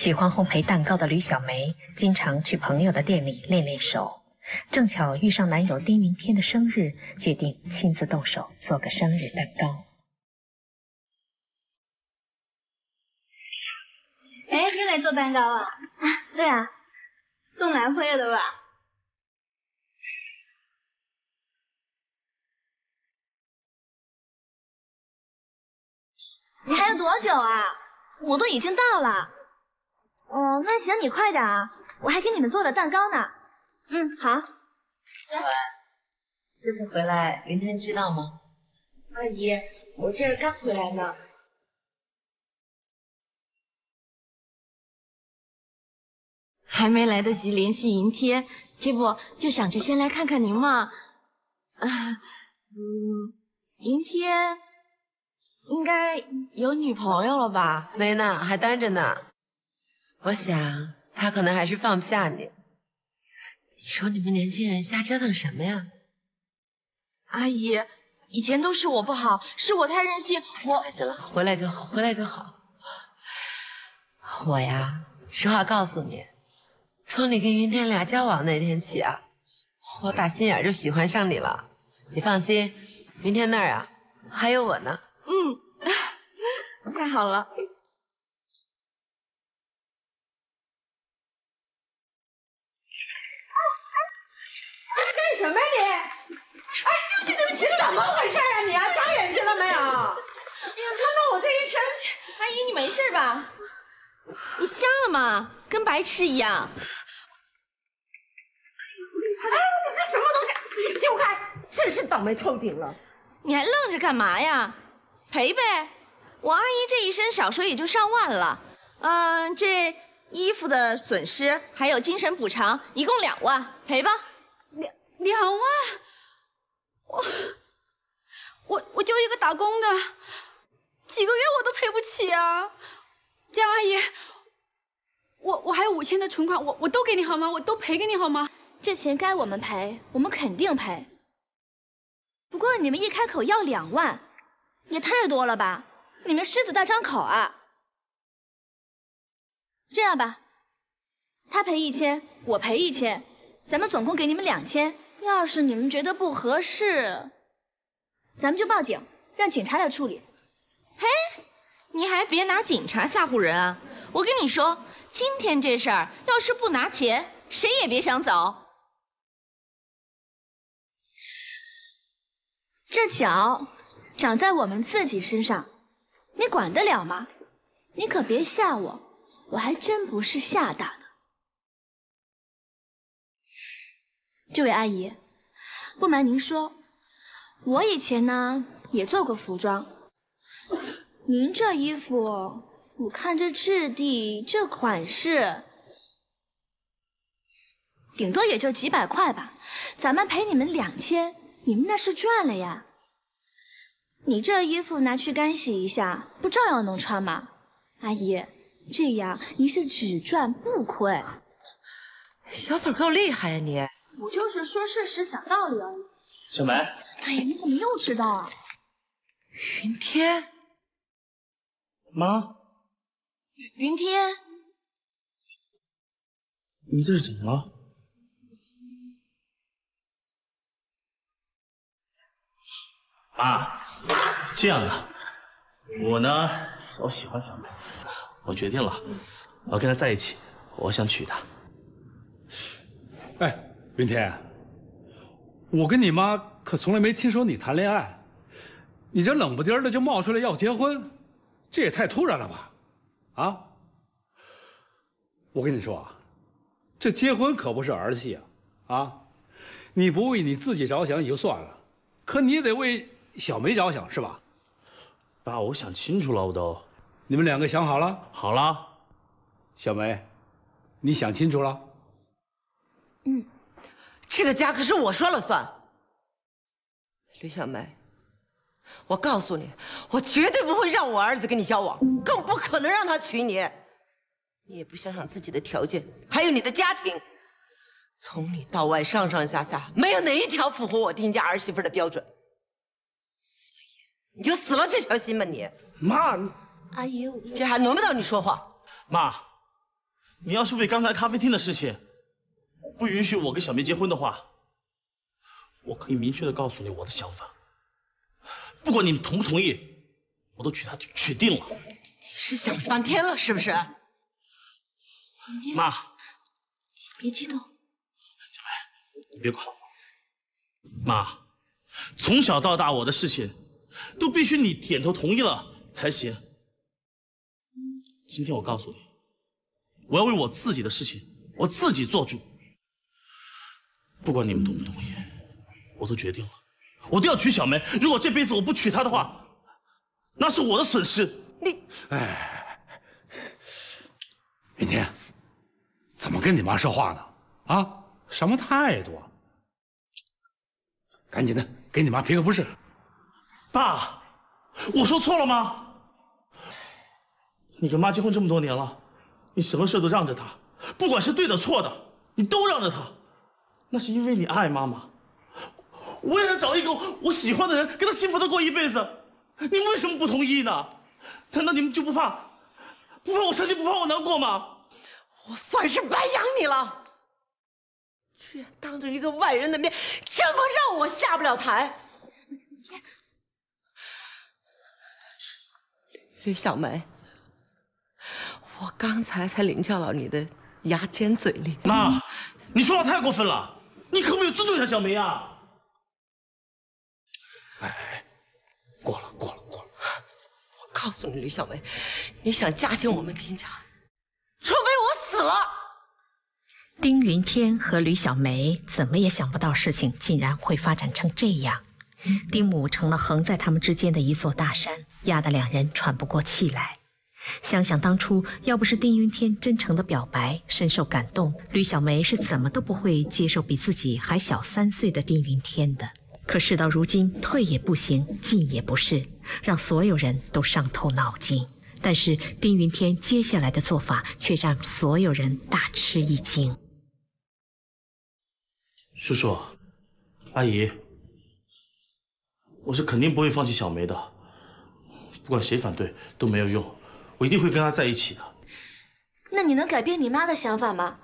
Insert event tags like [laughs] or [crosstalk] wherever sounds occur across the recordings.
喜欢烘焙蛋糕的吕小梅，经常去朋友的店里练练手。正巧遇上男友丁明天的生日，决定亲自动手做个生日蛋糕。哎，又来做蛋糕啊？啊，对啊，送男朋友的吧？你还有多久啊？我都已经到了。哦，那行，你快点啊，我还给你们做了蛋糕呢。嗯，好。小文，这次回来，云天知道吗？阿姨，我这刚回来呢。还没来得及联系云天，这不就想着先来看看您嘛。啊，嗯，云天应该有女朋友了吧？没呢，还单着呢。我想他可能还是放不下你。你说你们年轻人瞎折腾什么呀？阿姨，以前都是我不好，是我太任性。行了行了，回来就好，回来就好。我呀，实话告诉你。从你跟云天俩交往那天起啊，我打心眼就喜欢上你了。你放心，云天那儿啊还有我呢。嗯，[laughs] 太好了。什么呀你？哎，对不起对不起，怎么回事啊你啊？长眼睛了没有？哎呀，看到我这一身，阿姨你没事吧？你瞎了吗？跟白痴一样。哎，你这什么东西？丢开！真是倒霉透顶了。你还愣着干嘛呀？赔呗！我阿姨这一身少说也就上万了。嗯，这衣服的损失还有精神补偿，一共两万，赔吧。两万？我我我就一个打工的，几个月我都赔不起啊！江阿姨，我我还有五千的存款，我我都给你好吗？我都赔给你好吗？这钱该我们赔，我们肯定赔。不过你们一开口要两万，也太多了吧？你们狮子大张口啊！这样吧，他赔一千，我赔一千，咱们总共给你们两千。要是你们觉得不合适，咱们就报警，让警察来处理。嘿，你还别拿警察吓唬人啊！我跟你说，今天这事儿要是不拿钱，谁也别想走。这脚长在我们自己身上，你管得了吗？你可别吓我，我还真不是吓大的。这位阿姨，不瞒您说，我以前呢也做过服装。您这衣服，我看这质地、这款式，顶多也就几百块吧。咱们赔你们两千。你们那是赚了呀！你这衣服拿去干洗一下，不照样能穿吗？阿姨，这样您是只赚不亏。小嘴够厉害呀你！我就是说事实讲道理而已。小梅，哎呀，你怎么又知道啊？云天，妈，云天，你这是怎么了？妈，这样的，我呢，我喜欢小梅，我决定了，我要跟她在一起，我想娶她。哎，云天，我跟你妈可从来没听说你谈恋爱，你这冷不丁的就冒出来要结婚，这也太突然了吧？啊？我跟你说啊，这结婚可不是儿戏啊！啊，你不为你自己着想也就算了，可你也得为。小梅着想是吧？爸，我想清楚了，我都。你们两个想好了？好了。小梅，你想清楚了？嗯，这个家可是我说了算。吕小梅，我告诉你，我绝对不会让我儿子跟你交往，更不可能让他娶你。你也不想想自己的条件，还有你的家庭，从里到外，上上下下，没有哪一条符合我丁家儿媳妇的标准。你就死了这条心吧，你妈，阿姨，这还轮不到你说话。妈，你要是为刚才咖啡厅的事情不允许我跟小梅结婚的话，我可以明确的告诉你我的想法。不管你们同不同意，我都娶她就娶定了。你是想翻天了是不是？妈，别激动。小梅，你别管。妈，从小到大我的事情都必须你点头同意了才行。今天我告诉你，我要为我自己的事情我自己做主。不管你们同不同意，我都决定了，我都要娶小梅。如果这辈子我不娶她的话，那是我的损失。你，哎，云天，怎么跟你妈说话呢？啊，什么态度？啊？赶紧的，给你妈赔个不是。爸，我说错了吗？你跟妈结婚这么多年了，你什么事都让着她，不管是对的错的，你都让着她。那是因为你爱妈妈，我也想找一个我喜欢的人，跟他幸福的过一辈子。你们为什么不同意呢？难道你们就不怕，不怕我伤心，不怕我难过吗？我算是白养你了，居然当着一个外人的面这么让我下不了台。吕小梅，我刚才才领教了你的牙尖嘴利。妈，你说话太过分了。你可不可以尊重一下小梅啊？哎，过了，过了，过了。我告诉你，吕小梅，你想嫁进我们丁家，除非我死了。丁云天和吕小梅怎么也想不到事情竟然会发展成这样，丁母成了横在他们之间的一座大山，压得两人喘不过气来。想想当初，要不是丁云天真诚的表白，深受感动，吕小梅是怎么都不会接受比自己还小三岁的丁云天的。可事到如今，退也不行，进也不是，让所有人都伤透脑筋。但是丁云天接下来的做法，却让所有人大吃一惊。叔叔，阿姨，我是肯定不会放弃小梅的，不管谁反对都没有用。我一定会跟他在一起的。那你能改变你妈的想法吗？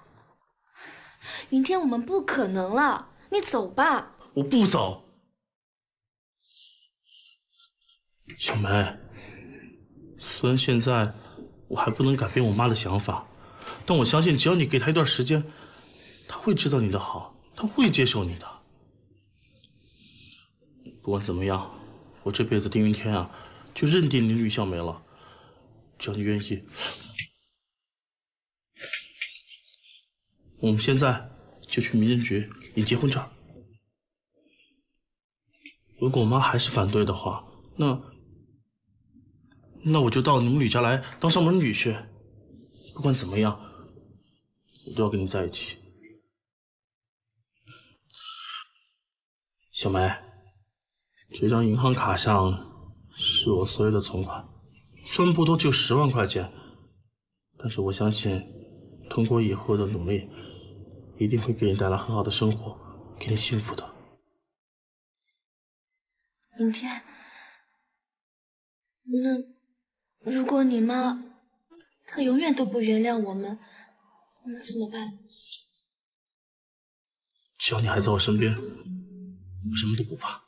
云天，我们不可能了，你走吧。我不走。小梅，虽然现在我还不能改变我妈的想法，但我相信只要你给她一段时间，她会知道你的好，她会接受你的。不管怎么样，我这辈子丁云天啊，就认定你吕小梅了。只要你愿意，我们现在就去民政局领结婚证。如果我妈还是反对的话，那那我就到你们吕家来当上门女婿。不管怎么样，我都要跟你在一起。小梅，这张银行卡上是我所有的存款。虽然不多，就十万块钱，但是我相信，通过以后的努力，一定会给你带来很好的生活，给你幸福的。明天，那如果你妈她永远都不原谅我们，我们怎么办？只要你还在我身边，我什么都不怕。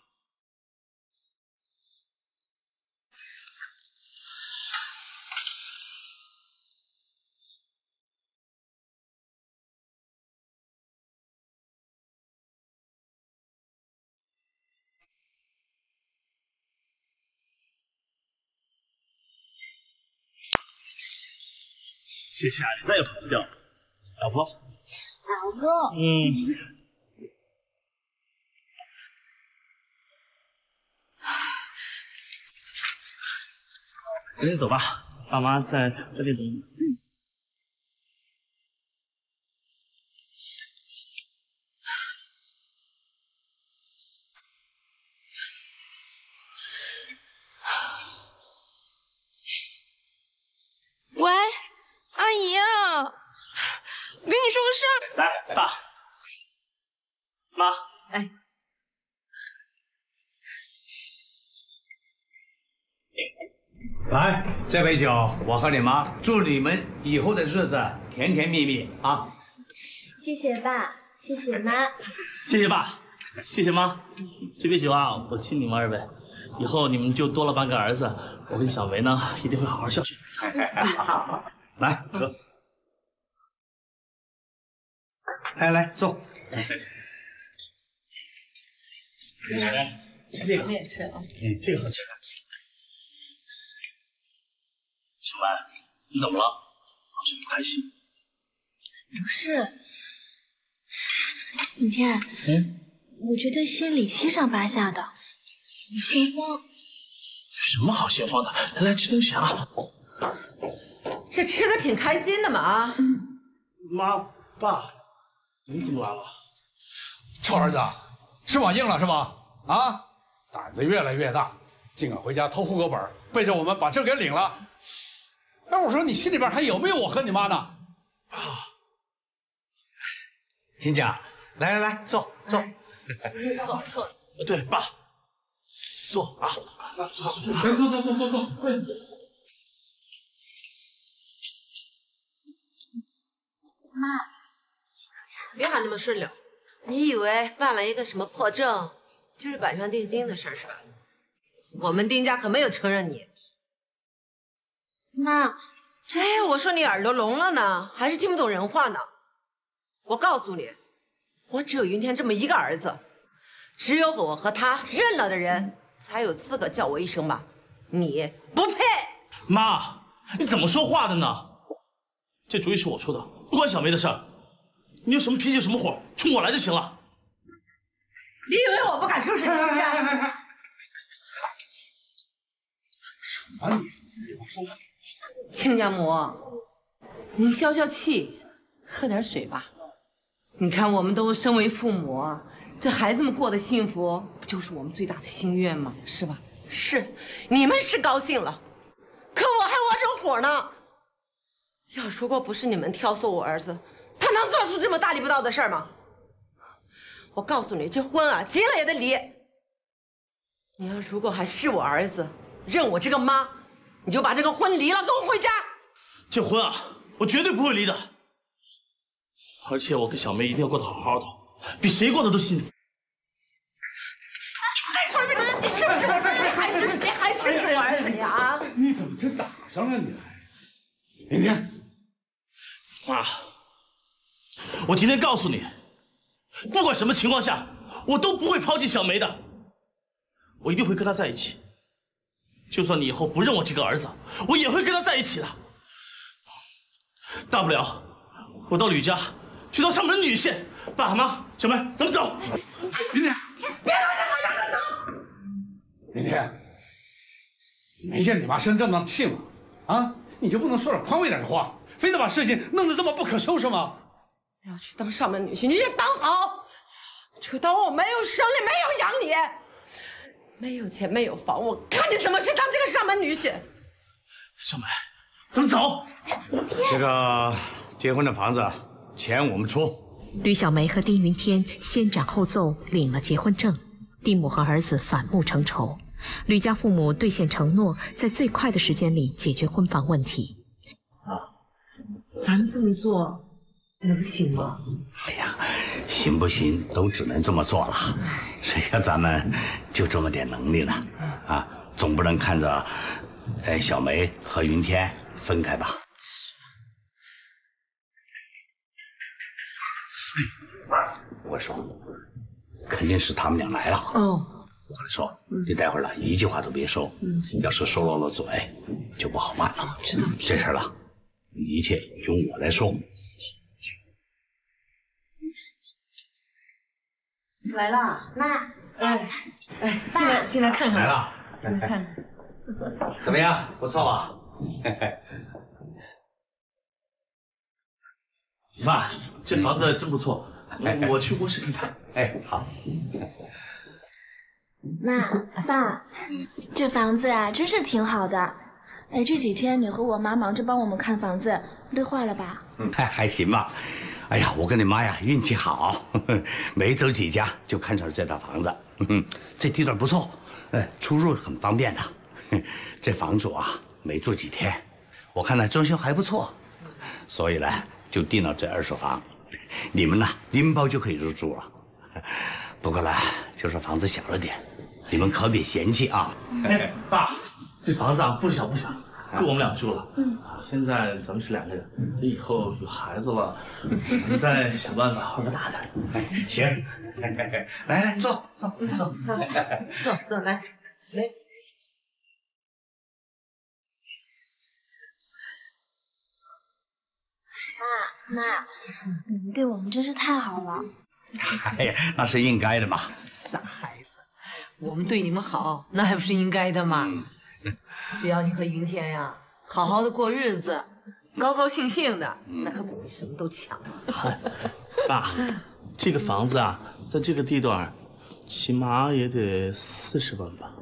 接下来你再也跑不掉了，老婆。老公。嗯。赶紧走吧，爸妈在这里等你。来，爸妈，哎，来，这杯酒，我和你妈祝你们以后的日子甜甜蜜蜜啊！谢谢爸，谢谢妈。谢谢爸，谢谢妈。这杯酒啊，我敬你们二位。以后你们就多了半个儿子，我跟小梅呢，一定会好好孝顺。[laughs] 来喝，来来坐。来，吃这个，我也吃啊。嗯，这个好吃。小梅，你怎么了？好像不开心。不是，雨天，嗯，我觉得心里七上八下的，有心慌。有什么好心慌的？来来，吃东西啊。这吃的挺开心的嘛啊！妈，爸，你们怎么来了？臭儿子，翅膀硬了是吧？啊，胆子越来越大，竟敢回家偷户口本，背着我们把证给领了。哎，我说你心里边还有没有我和你妈呢？金家，来来来，坐坐。坐坐，[laughs] 对，爸，坐啊，坐坐坐坐坐坐坐坐。别喊那么顺溜，你以为办了一个什么破证，就是板上钉钉的事儿是吧？我们丁家可没有承认你。妈，这我说你耳朵聋了呢，还是听不懂人话呢？我告诉你，我只有云天这么一个儿子，只有我和他认了的人才有资格叫我一声妈，你不配。妈，你怎么说话的呢？这主意是我出的，不关小梅的事儿。你有什么脾气什么火，冲我来就行了。你以为我不敢收拾你是不是？什么你？别说话。亲家母，您消消气，喝点水吧。你看，我们都身为父母，这孩子们过得幸福，不就是我们最大的心愿吗？是吧？是，你们是高兴了，可我还窝着火呢。要如果不是你们挑唆我儿子，他能做出这么大逆不道的事儿吗？我告诉你，这婚啊，结了也得离。你要如果还是我儿子，认我这个妈，你就把这个婚离了，跟我回家。这婚啊，我绝对不会离的。而且我跟小梅一定要过得好好的，比谁过得都幸福。再说一遍，你是不是我说你还是你还是不是我儿子你啊？你怎么这打上了你还？明天，妈，我今天告诉你，不管什么情况下，我都不会抛弃小梅的，我一定会跟她在一起。就算你以后不认我这个儿子，我也会跟她在一起的。大不了我到吕家去当上门女婿。爸妈，小梅，咱们走。明天，别让任何人走。明天，没见你妈生这么大气吗？啊，你就不能说点宽慰点的话，非得把事情弄得这么不可收拾吗？要去当上门女婿，你就当好，就当我没有生你，没有养你，没有钱，没有房，我看你怎么去当这个上门女婿。小梅，咱们走。这个结婚的房子钱我们出。吕小梅和丁云天先斩后奏领了结婚证，丁母和儿子反目成仇。吕家父母兑现承诺，在最快的时间里解决婚房问题。咱们这么做能行吗？哎呀，行不行都只能这么做了。谁叫咱们就这么点能力呢？啊，总不能看着，哎，小梅和云天分开吧？我说，肯定是他们俩来了。哦，我跟你说，你待会儿了一句话都别说。嗯，要是说漏了嘴，就不好办了。知道。这事儿了，一切由我来说。来了，妈，哎哎，进来进来看看。来了，进来看看。[laughs] 怎么样？不错吧？[laughs] 妈，这房子真不错，[laughs] 我我去卧室看看。哎，好。妈，爸，这房子啊，真是挺好的。哎，这几天你和我妈忙着帮我们看房子，累坏了吧？嗯，还还行吧。哎呀，我跟你妈呀，运气好，[laughs] 没走几家就看上了这套房子。嗯，[laughs] 这地段不错，哎，出入很方便的。[laughs] 这房主啊，没住几天，我看呢装修还不错，所以呢就定了这二手房，你们呢拎包就可以入住了。不过呢，就是房子小了点，你们可别嫌弃啊。哎，爸，这房子啊不小不小，够我们俩住了。嗯，现在咱们是两个人，等以后有孩子了，咱们再想办法换个大点。行，来来坐坐坐，坐坐来来。妈妈，你们对我们真是太好了。[laughs] 哎呀，那是应该的嘛。傻孩子，我们对你们好，那还不是应该的吗？[laughs] 只要你和云天呀，好好的过日子，高高兴兴的，那可不比什么都强。[laughs] 爸，这个房子啊，在这个地段，起码也得四十万吧。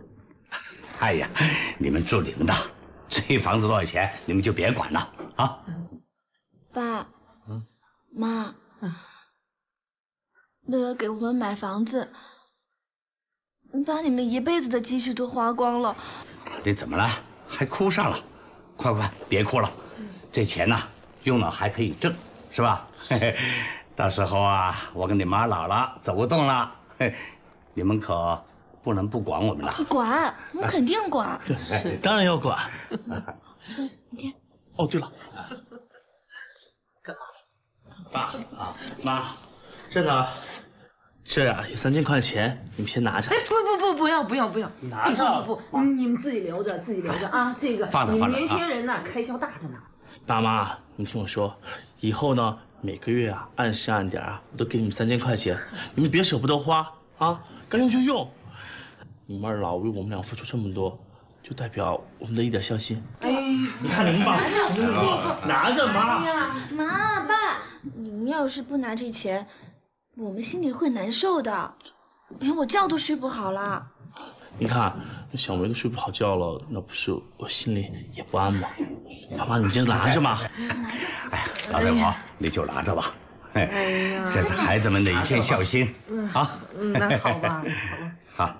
哎呀，你们住你们的，这房子多少钱，你们就别管了啊。爸，妈，为了给我们买房子，把你们一辈子的积蓄都花光了。你怎么了？还哭上了？快快别哭了，这钱呢，用了还可以挣，是吧？嘿嘿，到时候啊，我跟你妈老了，走不动了，嘿，你们可不能不管我们了。管，[laughs] 我们肯定管。是，当然要管。你看。哦，对了。爸啊妈，这呢，这啊有三千块钱，你们先拿着。哎，不不不，不要不要不要，拿着不不，你们自己留着，自己留着啊。这个放着放着，年轻人呢，开销大着呢。爸妈，你听我说，以后呢，每个月啊，按时按点啊，我都给你们三千块钱，你们别舍不得花啊，该用就用。你们二老为我们俩付出这么多，就代表我们的一点孝心。哎，你看你们吧，拿着妈。妈爸，你们要是不拿这钱，我们心里会难受的。连，我觉都睡不好了。你看，那小梅都睡不好觉了，那不是我心里也不安吗？妈妈，你先拿着嘛。哎呀，老太婆，你就拿着吧。哎呀，这是孩子们的一片孝心啊。嗯，那好吧，好吧。[laughs] 好。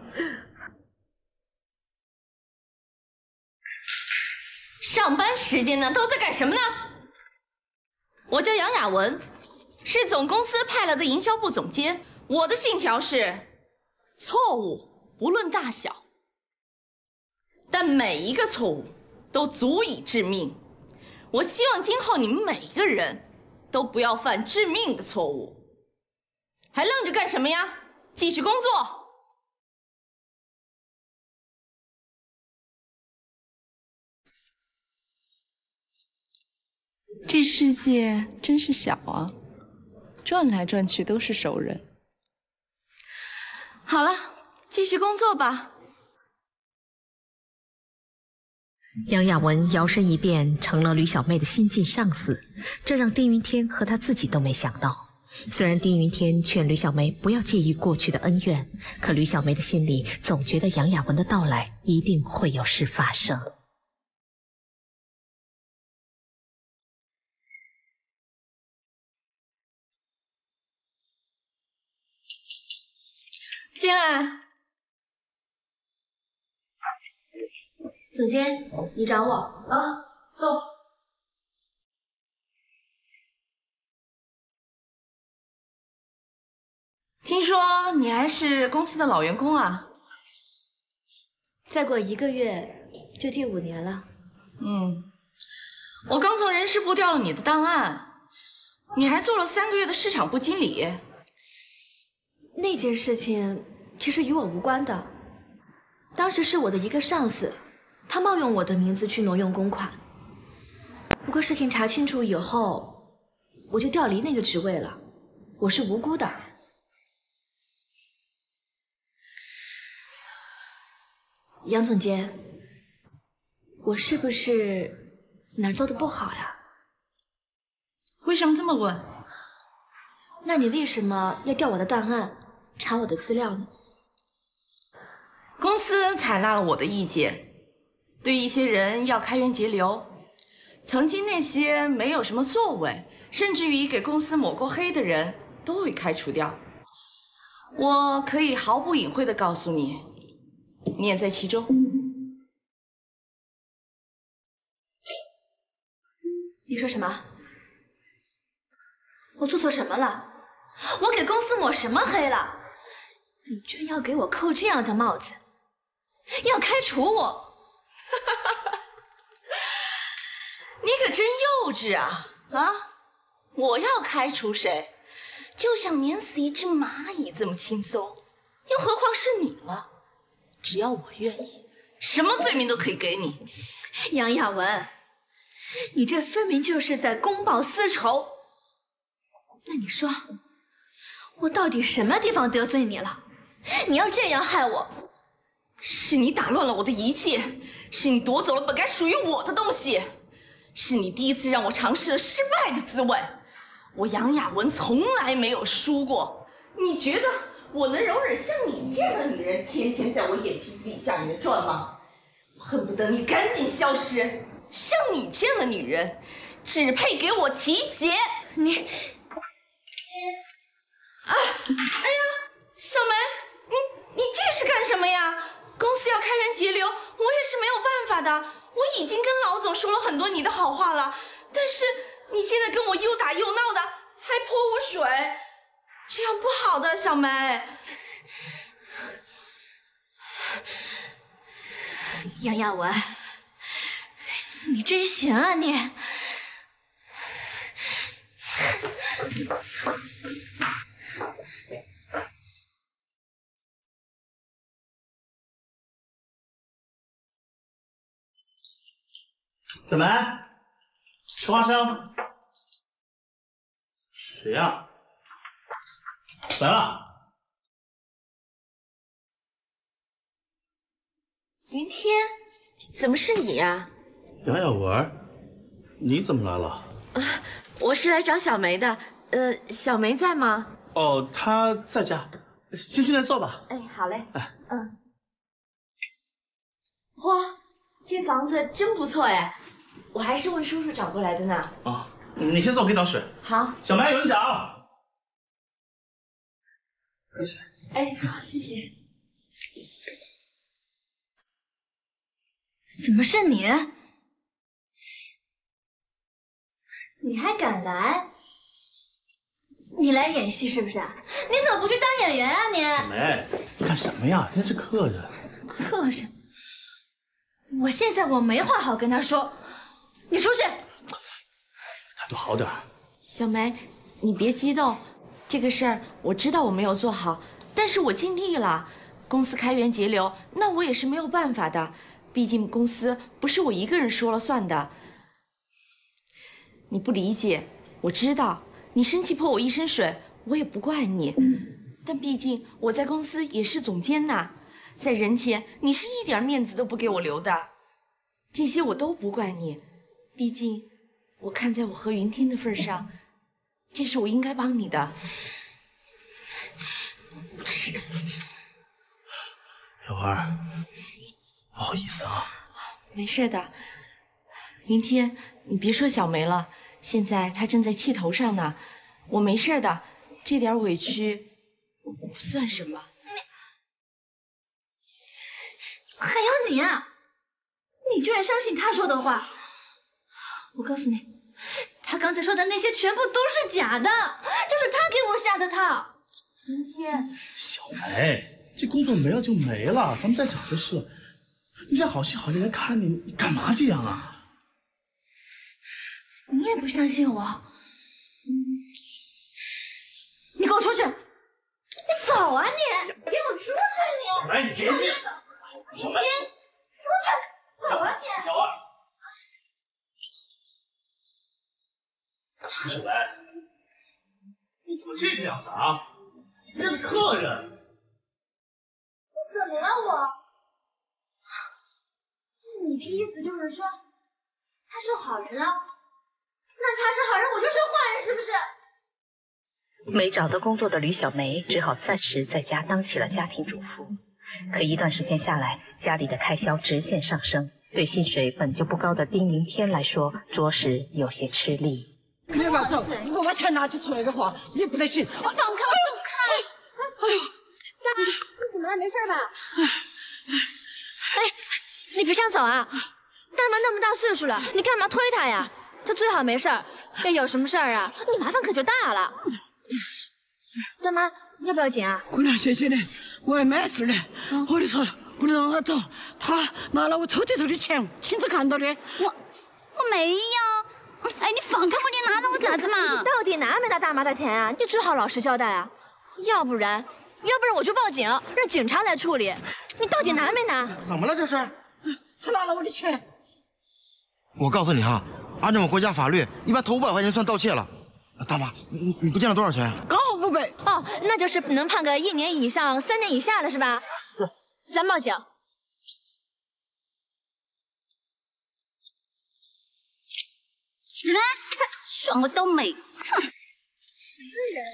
上班时间呢，都在干什么呢？我叫杨雅文，是总公司派来的营销部总监。我的信条是：错误不论大小，但每一个错误都足以致命。我希望今后你们每一个人都不要犯致命的错误。还愣着干什么呀？继续工作。这世界真是小啊，转来转去都是熟人。好了，继续工作吧。杨雅文摇身一变成了吕小妹的新晋上司，这让丁云天和他自己都没想到。虽然丁云天劝吕小梅不要介意过去的恩怨，可吕小梅的心里总觉得杨雅文的到来一定会有事发生。进来，总监，你找我啊？坐。听说你还是公司的老员工啊？再过一个月就第五年了。嗯，我刚从人事部调了你的档案，你还做了三个月的市场部经理。那件事情其实与我无关的，当时是我的一个上司，他冒用我的名字去挪用公款。不过事情查清楚以后，我就调离那个职位了，我是无辜的。杨总监，我是不是哪儿做的不好呀？为什么这么问？那你为什么要调我的档案？查我的资料呢？公司采纳了我的意见，对一些人要开源节流。曾经那些没有什么作为，甚至于给公司抹过黑的人，都会开除掉。我可以毫不隐晦的告诉你，你也在其中。你说什么？我做错什么了？我给公司抹什么黑了？你居然要给我扣这样的帽子，要开除我？[laughs] 你可真幼稚啊！啊，我要开除谁，就像碾死一只蚂蚁这么轻松，又何况是你了？只要我愿意，什么罪名都可以给你。杨雅文，你这分明就是在公报私仇。那你说，我到底什么地方得罪你了？你要这样害我？是你打乱了我的一切，是你夺走了本该属于我的东西，是你第一次让我尝试了失败的滋味。我杨雅文从来没有输过，你觉得我能容忍像你这样的女人天天在我眼皮子底下面转吗？我恨不得你赶紧消失。像你这样的女人，只配给我提鞋。你。啊！哎呀，小梅，你这是干什么呀？公司要开源节流，我也是没有办法的。我已经跟老总说了很多你的好话了，但是你现在跟我又打又闹的，还泼我水，这样不好的，小梅。杨亚文，你真行啊你！小梅，吃花生。谁呀？来了。云天，怎么是你呀？杨小文，你怎么来了？啊，我是来找小梅的。呃，小梅在吗？哦，她在家。先进来坐吧。哎，好嘞。哎，嗯。哇，这房子真不错哎。我还是问叔叔找过来的呢。啊，你先坐，我给你倒水。好。小梅，有人找。喝水。哎，好，谢谢。怎么是你？你还敢来？你来演戏是不是？你怎么不去当演员啊你？小梅，你干什么呀？人家是客人。客人？我现在我没话好跟他说。你出去，态度好点。小梅，你别激动，这个事儿我知道我没有做好，但是我尽力了。公司开源节流，那我也是没有办法的，毕竟公司不是我一个人说了算的。你不理解，我知道，你生气泼我一身水，我也不怪你。但毕竟我在公司也是总监呐，在人前你是一点面子都不给我留的，这些我都不怪你。毕竟，我看在我和云天的份上，这是我应该帮你的。是，小文，不好意思啊。没事的，云天，你别说小梅了，现在她正在气头上呢。我没事的，这点委屈不算什么。还有你，啊你居然相信他说的话？我告诉你，他刚才说的那些全部都是假的，就是他给我下的套。云天，小梅，这工作没了就没了，咱们再找就是。人家好心好意来看你，你干嘛这样啊？你也不相信我？你给我出去！你走啊你！给我出去你！小梅，你别进！小梅，出去！走啊你！小文。小梅，你怎么这个样子啊？人家是客人。我怎么了我？你的意思就是说他是好人啊？那他是好人，我就是坏人，是不是？没找到工作的吕小梅只好暂时在家当起了家庭主妇。可一段时间下来，家里的开销直线上升，对薪水本就不高的丁云天来说，着实有些吃力。没法走，我把钱拿起出来的话，也不得行。放开，我走开！哎呦，大妈，你怎么了？没事吧？哎，你别想走啊？大妈那么大岁数了，你干嘛推她呀？她最好没事儿。要有什么事儿啊，你麻烦可就大了。大妈，要不要紧啊？姑娘，谢谢你，我也没事的。我的错，不能让她走。她拿了我抽屉头的钱，亲自看到的。我我没有。[laughs] 哎，你放开我，你拿着我干啥子嘛？你到底拿没拿大妈的钱啊？你最好老实交代啊，要不然，要不然我就报警，让警察来处理。你到底拿没拿？怎么了这是？他拿了我的钱。我告诉你哈，按照我们国家法律，一般偷五百块钱算盗窃了。大妈，你你不见了多少钱？刚好五百。哦，那就是能判个一年以上三年以下的是吧？咱报警。来，算我倒霉。哼，什么人？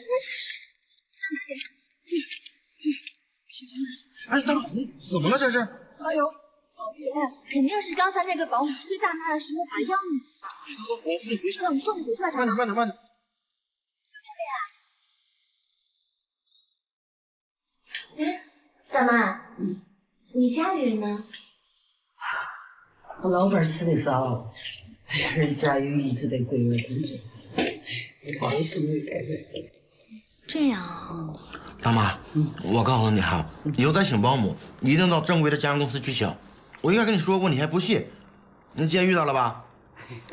哎，大妈，你怎么了这是？哎呦，老爷，肯定是刚才那个保姆推大妈的时候把药弄走走，我送你回去。那我们送你回去，慢点，慢点，慢点。就这样。哎，大妈，嗯，你家里人呢？我老板死得早。哎呀，人家又一直在国外工作，不好意思没带着。这样，大妈，我告诉你哈，以后再请保姆，一定到正规的家政公司去请。我应该跟你说过，你还不信。那今天遇到了吧？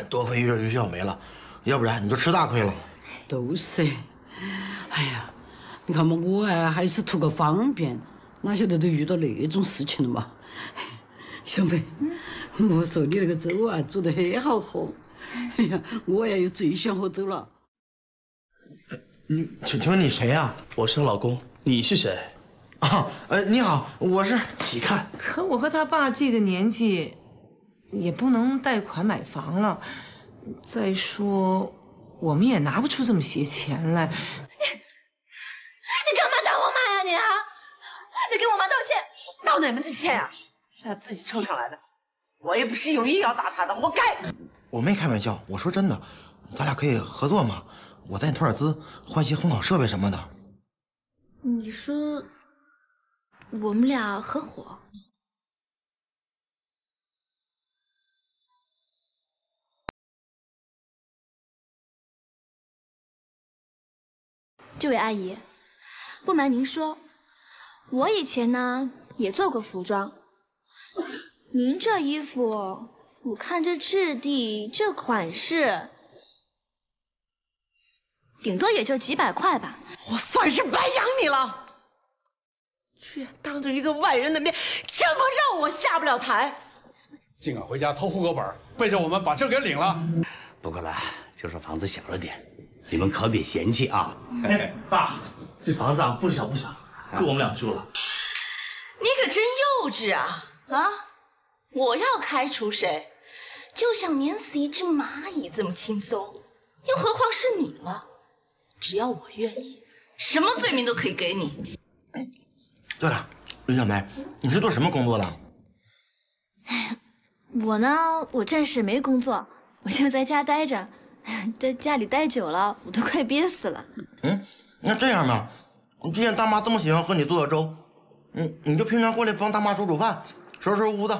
多亏遇到于小梅了，要不然你就吃大亏了。都是，哎呀，你看嘛，我啊还是图个方便，哪晓得都遇到那种事情了嘛。[laughs] 小梅。[laughs] 我说你那个粥啊，煮得很好喝。哎呀，我呀又最喜欢喝粥了。你请请问你谁呀？我是老公，你是谁？啊，呃，你好，我是启看。可我和他爸这个年纪，也不能贷款买房了。再说，我们也拿不出这么些钱来。你你干嘛打我妈呀你啊？你给我妈道歉！道哪门子歉啊？是他自己凑上来的。我也不是有意要打他的，活该！我没开玩笑，我说真的，咱俩可以合作嘛？我再投点资，换些烘烤设备什么的。你说我们俩合伙？这位阿姨，不瞒您说，我以前呢也做过服装。您这衣服，我看这质地、这款式，顶多也就几百块吧。我算是白养你了，居然当着一个外人的面，这么让我下不了台。竟敢回家偷户口本，背着我们把证给领了。不过呢，就说房子小了点，你们可别嫌弃啊。哎，爸，这房子啊不小不小，够我们俩住了。你可真幼稚啊！啊？我要开除谁，就像碾死一只蚂蚁这么轻松，又何况是你了？只要我愿意，什么罪名都可以给你。对了，李小梅，你是做什么工作的？我呢，我暂时没工作，我就在家待着。在家里待久了，我都快憋死了。嗯，那这样吧，既然大妈这么喜欢喝你做的粥，嗯，你就平常过来帮大妈煮煮饭，收拾屋子。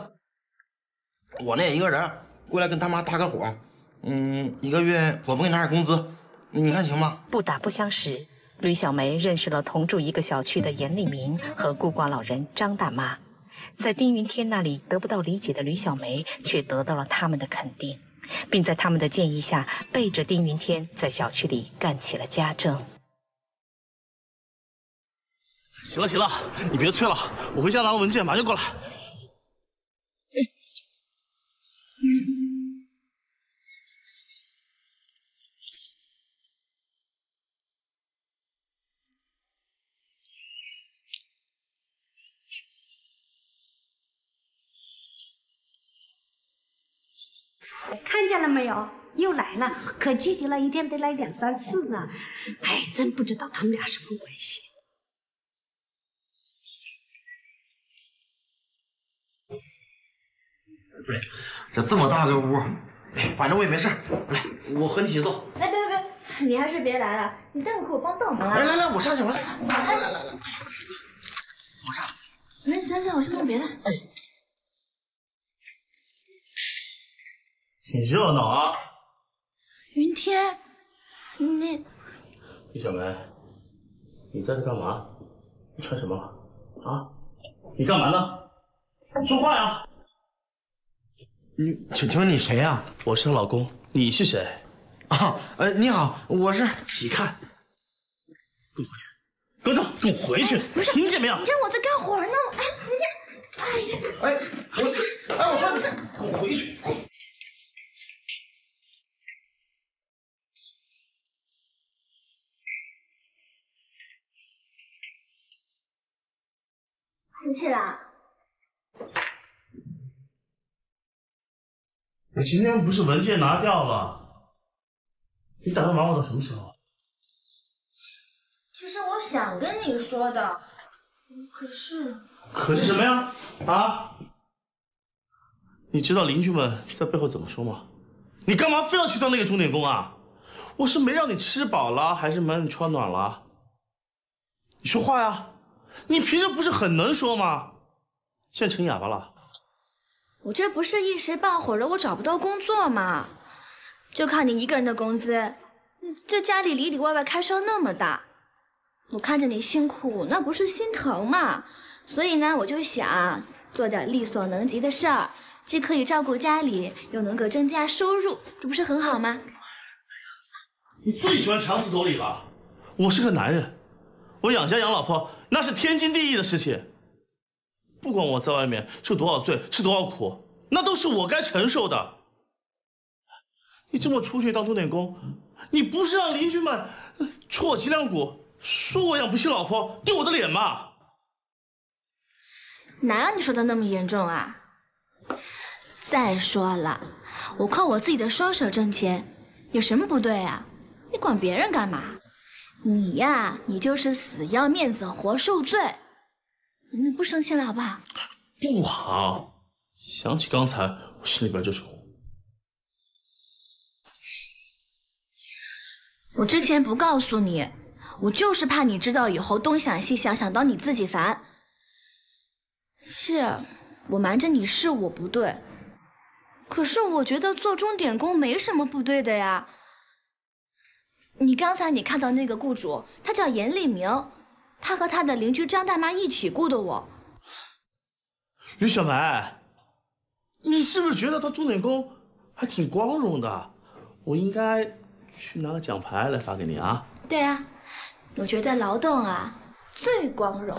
我呢也一个人过来跟他妈搭个伙，嗯，一个月我们给你拿点工资，你看行吗？不打不相识，吕小梅认识了同住一个小区的严立明和孤寡老人张大妈，在丁云天那里得不到理解的吕小梅，却得到了他们的肯定，并在他们的建议下，背着丁云天在小区里干起了家政。行了行了，你别催了，我回家拿了文件，马上就过来。看见了没有？又来了，可积极了，一天得来两三次呢。哎，真不知道他们俩什么关系。不是，这这么大个屋，反正我也没事。来，我和你一起做。哎，别别别，你还是别来了。你待会给我帮倒忙啊。来来来，我上去，我来。来来来来，我上。那行行，我去弄别的。哎。挺热闹啊！云天，你李小梅，你在这干嘛？你穿什么了？啊？你干嘛呢？说话呀！你，请请问你谁呀、我是她老公，你是谁？啊，呃，你好，我是起看，跟我回去，跟上，跟我回去，不是听见没有？你看我在干活呢。哎，你看，哎呀，哎，我，哎，我说你，跟我回去。回去了。你今天不是文件拿掉了？你打算瞒我到什么时候？其实我想跟你说的，可是可是什么呀？啊？你知道邻居们在背后怎么说吗？你干嘛非要去当那个钟点工啊？我是没让你吃饱了，还是没让你穿暖了？你说话呀！你平时不是很能说吗？现在成哑巴了？我这不是一时半会儿的，我找不到工作嘛，就靠你一个人的工资，这家里里里外外开销那么大，我看着你辛苦，那不是心疼嘛？所以呢，我就想做点力所能及的事儿，既可以照顾家里，又能够增加收入，这不是很好吗？你最喜欢强词夺理了。我是个男人，我养家养老婆那是天经地义的事情。不管我在外面受多少罪，吃多少苦，那都是我该承受的。你这么出去当钟点工，你不是让邻居们戳我脊梁骨，说我养不起老婆，丢我的脸吗？哪有你说的那么严重啊？再说了，我靠我自己的双手挣钱，有什么不对啊？你管别人干嘛？你呀，你就是死要面子活受罪。你不生气了好不好？不好，想起刚才，我心里边就是火。我之前不告诉你，我就是怕你知道以后东想西想，想到你自己烦。是我瞒着你是我不对，可是我觉得做钟点工没什么不对的呀。你刚才你看到那个雇主，他叫严立明，他和他的邻居张大妈一起雇的我。吕小梅，你是不是觉得当钟点工还挺光荣的？我应该去拿个奖牌来发给你啊！对啊，我觉得劳动啊最光荣。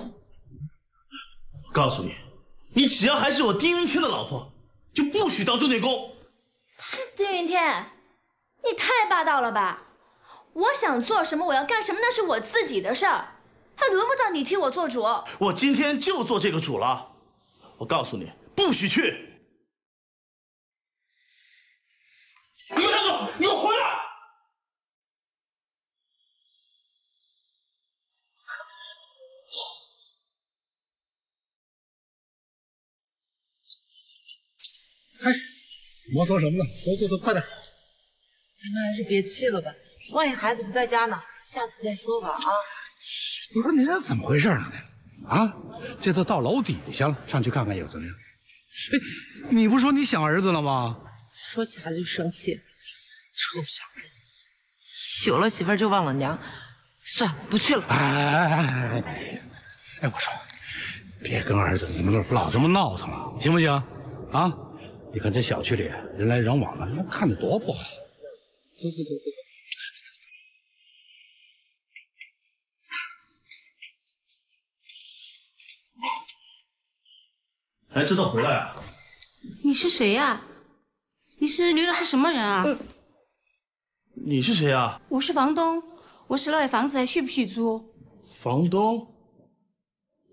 我告诉你，你只要还是我丁云天的老婆，就不许当钟点工。丁云天，你太霸道了吧！我想做什么，我要干什么，那是我自己的事儿，还轮不到你替我做主。我今天就做这个主了。我告诉你，不许去！你给我站住！你给我回来！哎，磨蹭什么呢？走走走，快点！咱们还是别去了吧，万一孩子不在家呢？下次再说吧啊！你说你这怎么回事呢？啊，这都到楼底下了，上去看看有怎么样？哎，你不说你想儿子了吗？说起来就生气，臭小子，有了媳妇就忘了娘。算了，不去了。哎哎哎哎哎！哎，我说，别跟儿子怎么老这么闹腾了，行不行？啊，你看这小区里人来人往的，看着多不好。走走走走走。哎，这都回来啊！你是谁呀、你是刘老师什么人啊？你是谁啊？我是房东，我十楼的房子还续不续租？房东？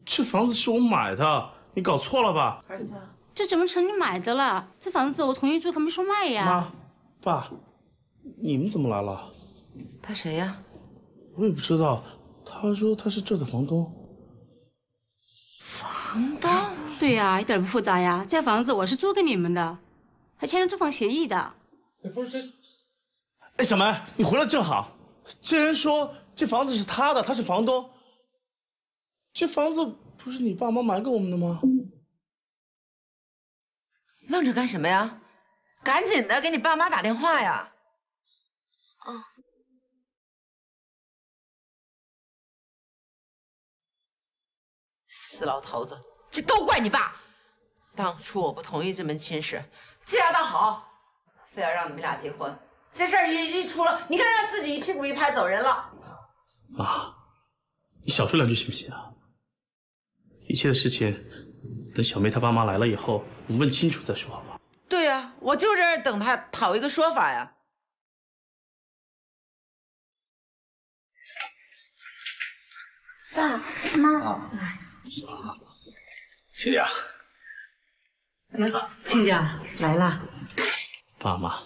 这房子是我买的，你搞错了吧？儿子，这怎么成你买的了？这房子我同意租，可没说卖呀。妈，爸，你们怎么来了？他谁呀？我也不知道。他说他是这的房东。房东？对呀，一点不复杂呀，这房子我是租给你们的，还签了租房协议的。哎，不是这。哎，小梅，你回来正好。这人说这房子是他的，他是房东。这房子不是你爸妈买给我们的吗？愣着干什么呀？赶紧的给你爸妈打电话呀。啊。死老头子。这都怪你爸！当初我不同意这门亲事，这样倒好，非要让你们俩结婚。这事儿一一出了，你看他自己一屁股一拍走人了。妈，你少说两句行不行啊？一切的事情，等小梅她爸妈来了以后，我们问清楚再说，好吗？对呀、我就在这儿等他讨一个说法呀。爸妈，亲家，亲家来了。爸妈，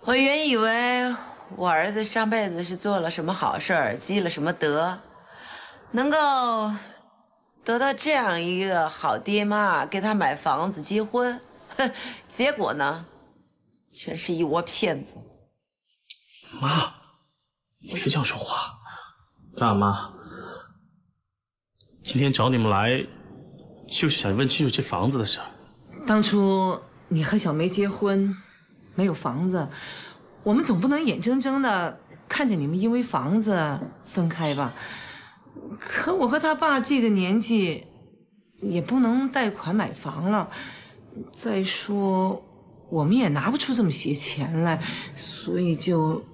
我原以为我儿子上辈子是做了什么好事儿，积了什么德，能够得到这样一个好爹妈，给他买房子、结婚。哼，[laughs] 结果呢，全是一窝骗子。妈，你别这样说话。爸妈，今天找你们来，就是想问清楚这房子的事儿。当初你和小梅结婚，没有房子，我们总不能眼睁睁的看着你们因为房子分开吧？可我和他爸这个年纪，也不能贷款买房了。再说，我们也拿不出这么些钱来，所以就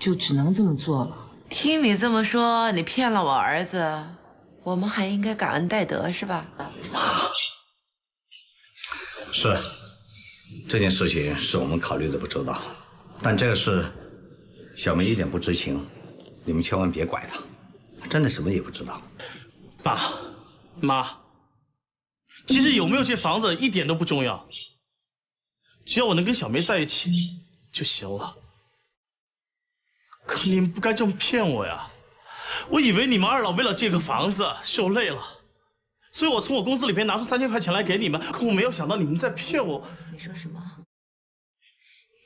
就只能这么做了。听你这么说，你骗了我儿子，我们还应该感恩戴德是吧？是这件事情是我们考虑的不周到，但这个事小梅一点不知情，你们千万别怪她，她真的什么也不知道。爸妈，其实有没有这房子一点都不重要，只要我能跟小梅在一起就行了。可你们不该这么骗我呀！我以为你们二老为了这个房子受累了，所以我从我工资里边拿出三千块钱来给你们。可我没有想到你们在骗我。你说什么？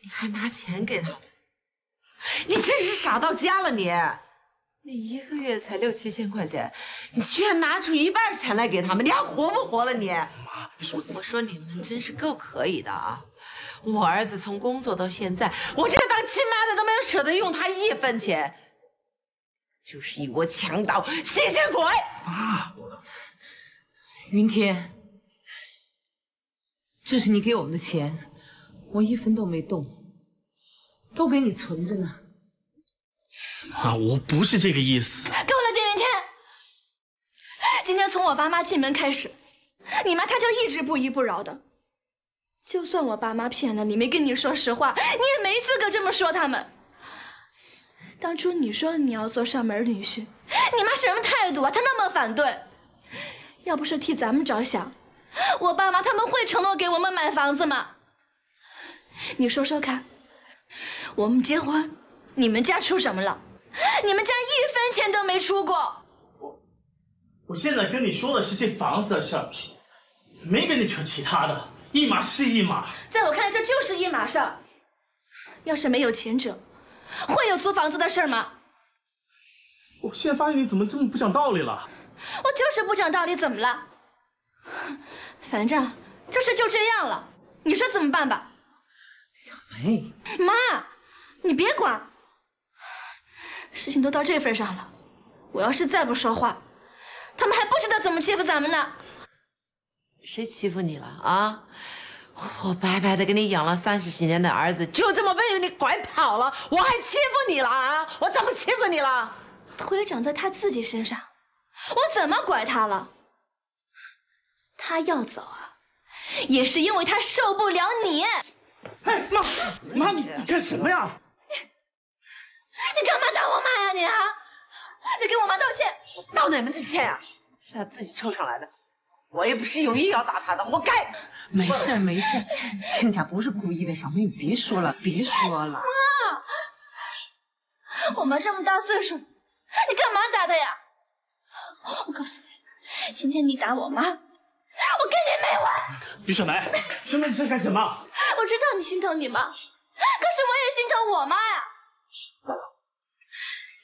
你还拿钱给他们？你真是傻到家了你！你一个月才六七千块钱，你居然拿出一半钱来给他们，你还活不活了你？妈，我说你们真是够可以的啊！我儿子从工作到现在，我这个当亲妈的都没有舍得用他一分钱，就是一窝强盗、吸血鬼！妈，云天，这是你给我们的钱，我一分都没动，都给你存着呢。妈，我不是这个意思。够了，金云天！今天从我爸妈进门开始，你妈她就一直不依不饶的。就算我爸妈骗了你，没跟你说实话，你也没资格这么说他们。当初你说你要做上门女婿，[laughs] 你妈什么态度啊？她那么反对，要不是替咱们着想，我爸妈他们会承诺给我们买房子吗？你说说看，我们结婚，你们家出什么了？你们家一分钱都没出过。我我现在跟你说的是这房子的事儿，没跟你扯其他的，一码是一码。在我看来，这就是一码事儿。要是没有前者，会有租房子的事儿吗？我现在发现你怎么这么不讲道理了？我就是不讲道理，怎么了？反正这事就这样了，你说怎么办吧？小梅，妈，你别管，事情都到这份上了，我要是再不说话，他们还不知道怎么欺负咱们呢。谁欺负你了啊？我白白的给你养了三十几年的儿子，就这么被你拐跑了，我还欺负你了啊？我怎么欺负你了？腿长在他自己身上，我怎么拐他了？他要走啊，也是因为他受不了你。哎，妈，妈，你你干什么呀？你干嘛打我妈呀你啊？你给我妈道歉！道哪门子歉呀？是他自己凑上来的，我也不是有意要打他的，活该。没事 [laughs] 没事儿，亲家不是故意的，小妹你别说了，别说了。妈，我妈这么大岁数，你干嘛打她呀？我告诉你，今天你打我妈，我跟你没完！于小梅，小梅你在干什么？我知道你心疼你妈，可是我也心疼我妈呀。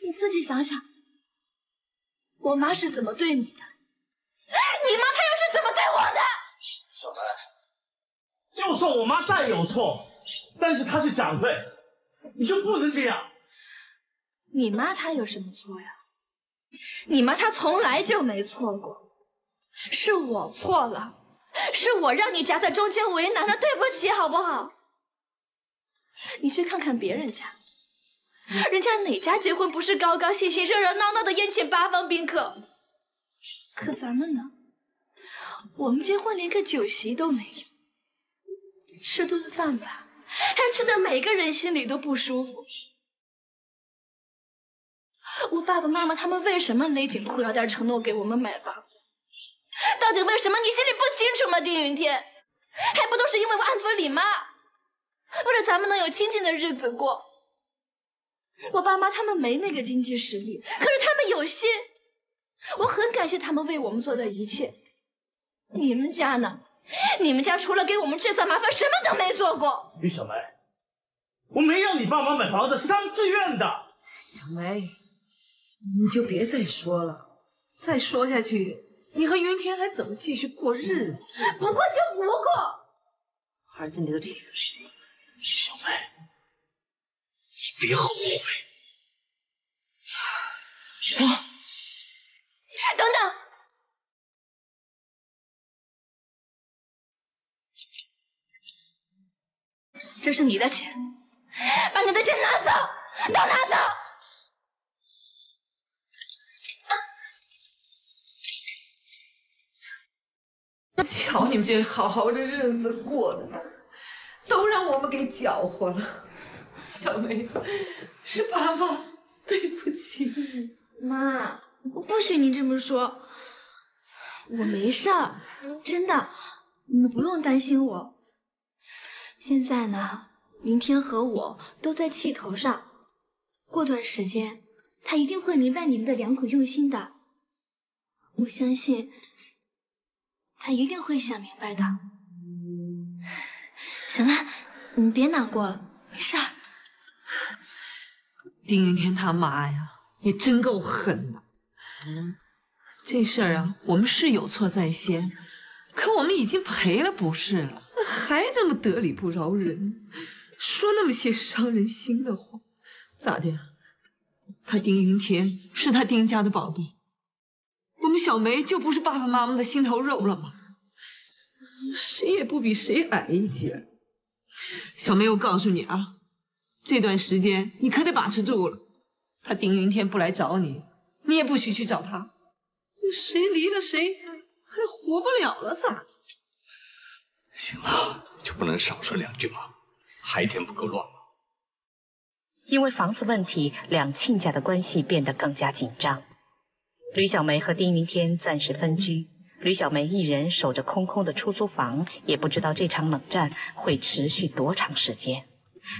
你自己想想，我妈是怎么对你的？你妈她又是怎么对我的？小梅，就算我妈再有错，但是她是长辈，你就不能这样。你妈她有什么错呀？你妈她从来就没错过。是我错了，是我让你夹在中间为难了，对不起，好不好？你去看看别人家，人家哪家结婚不是高高兴兴、热热闹闹的宴请八方宾客？可咱们呢？我们结婚连个酒席都没有，吃顿饭吧，还吃的每个人心里都不舒服。我爸爸妈妈他们为什么勒紧裤腰带承诺给我们买房子？到底为什么？你心里不清楚吗？丁云天，还不都是因为我安抚李妈，为了咱们能有清静的日子过。我爸妈他们没那个经济实力，可是他们有心，我很感谢他们为我们做的一切。你们家呢？你们家除了给我们制造麻烦，什么都没做过。李小梅，我没让你爸妈买房子，是他们自愿的。小梅，你就别再说了，再说下去，你和云天还怎么继续过日子？不过就不过，儿子，你的脸。小梅，你别后悔。走，等等。这是你的钱，把你的钱拿走，都拿走！瞧你们这好好的日子过的，都让我们给搅和了。小梅，是爸爸对不起你。妈，不许你这么说，我没事儿，真的，你们不用担心我。现在呢，云天和我都在气头上，过段时间他一定会明白你们的良苦用心的。我相信他一定会想明白的。行了，你别难过了，没事儿。丁云天他妈呀，也真够狠的。嗯，这事儿啊，我们是有错在先，可我们已经赔了不是了。还这么得理不饶人，说那么些伤人心的话，咋的？他丁云天是他丁家的宝贝，我们小梅就不是爸爸妈妈的心头肉了吗？谁也不比谁矮一截。小梅，我告诉你啊，这段时间你可得把持住了。他丁云天不来找你，你也不许去找他。谁离了谁，还活不了了咋的？行了，就不能少说两句吗？还嫌不够乱吗？因为房子问题，两亲家的关系变得更加紧张。吕小梅和丁云天暂时分居，吕小梅一人守着空空的出租房，也不知道这场冷战会持续多长时间。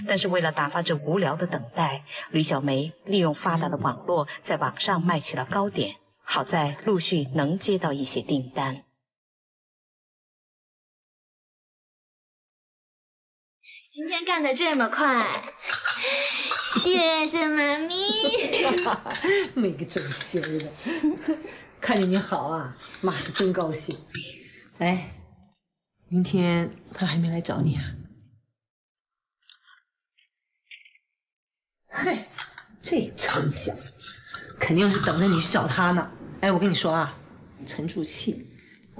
但是为了打发这无聊的等待，吕小梅利用发达的网络，在网上卖起了糕点，好在陆续能接到一些订单。今天干的这么快，谢谢妈咪。[laughs] 没个正形的，看见你好啊，妈是真高兴。哎，明天他还没来找你啊？嘿，这臭小子，肯定是等着你去找他呢。哎，我跟你说啊，沉住气，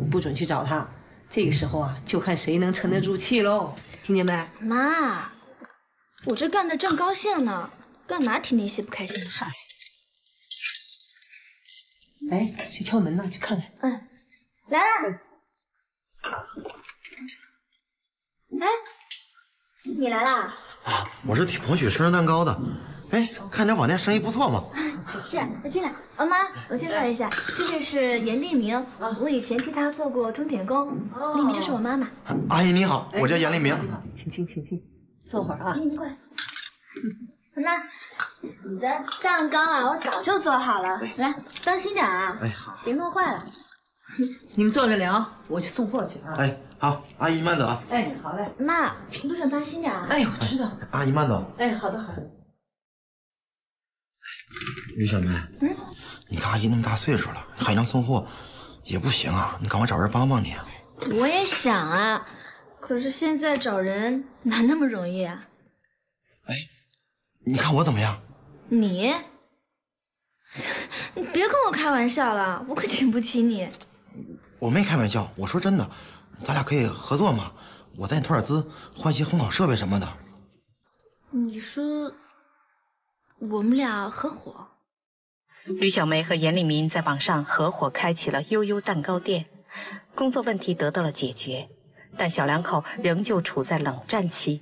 不准去找他。这个时候啊，就看谁能沉得住气喽。听见没，妈？我这干的正高兴呢，干嘛提那些不开心的事儿？哎，谁敲门呢？去看看。嗯，来了。哎，你来啦？啊，我是替彭雪生日蛋糕的。哎，看你网店生意不错嘛。[laughs] 是，快进来。哦，妈，我介绍一下，这位是严立明，我以前替他做过钟点工。立明就是我妈妈。阿姨你好，我叫严立明。请进，请进，坐会儿啊。你过来。妈，你的蛋糕啊，我早就做好了，来，当心点啊。哎，好，别弄坏了。你们坐着聊，我去送货去啊。哎，好，阿姨慢走啊。哎，好嘞。妈，路上当心点啊。哎，我知道。阿姨慢走。哎，好的，好的。吕小梅，嗯，你看阿姨那么大岁数了，还能送货，也不行啊！你赶快找人帮帮你。我也想啊，可是现在找人哪那么容易啊？哎，你看我怎么样？你，你别跟我开玩笑了，我可请不起你。我我没开玩笑，我说真的，咱俩可以合作嘛，我带你投点资，换些烘烤设备什么的。你说我们俩合伙？吕小梅和严立明在网上合伙开启了悠悠蛋糕店，工作问题得到了解决，但小两口仍旧处在冷战期。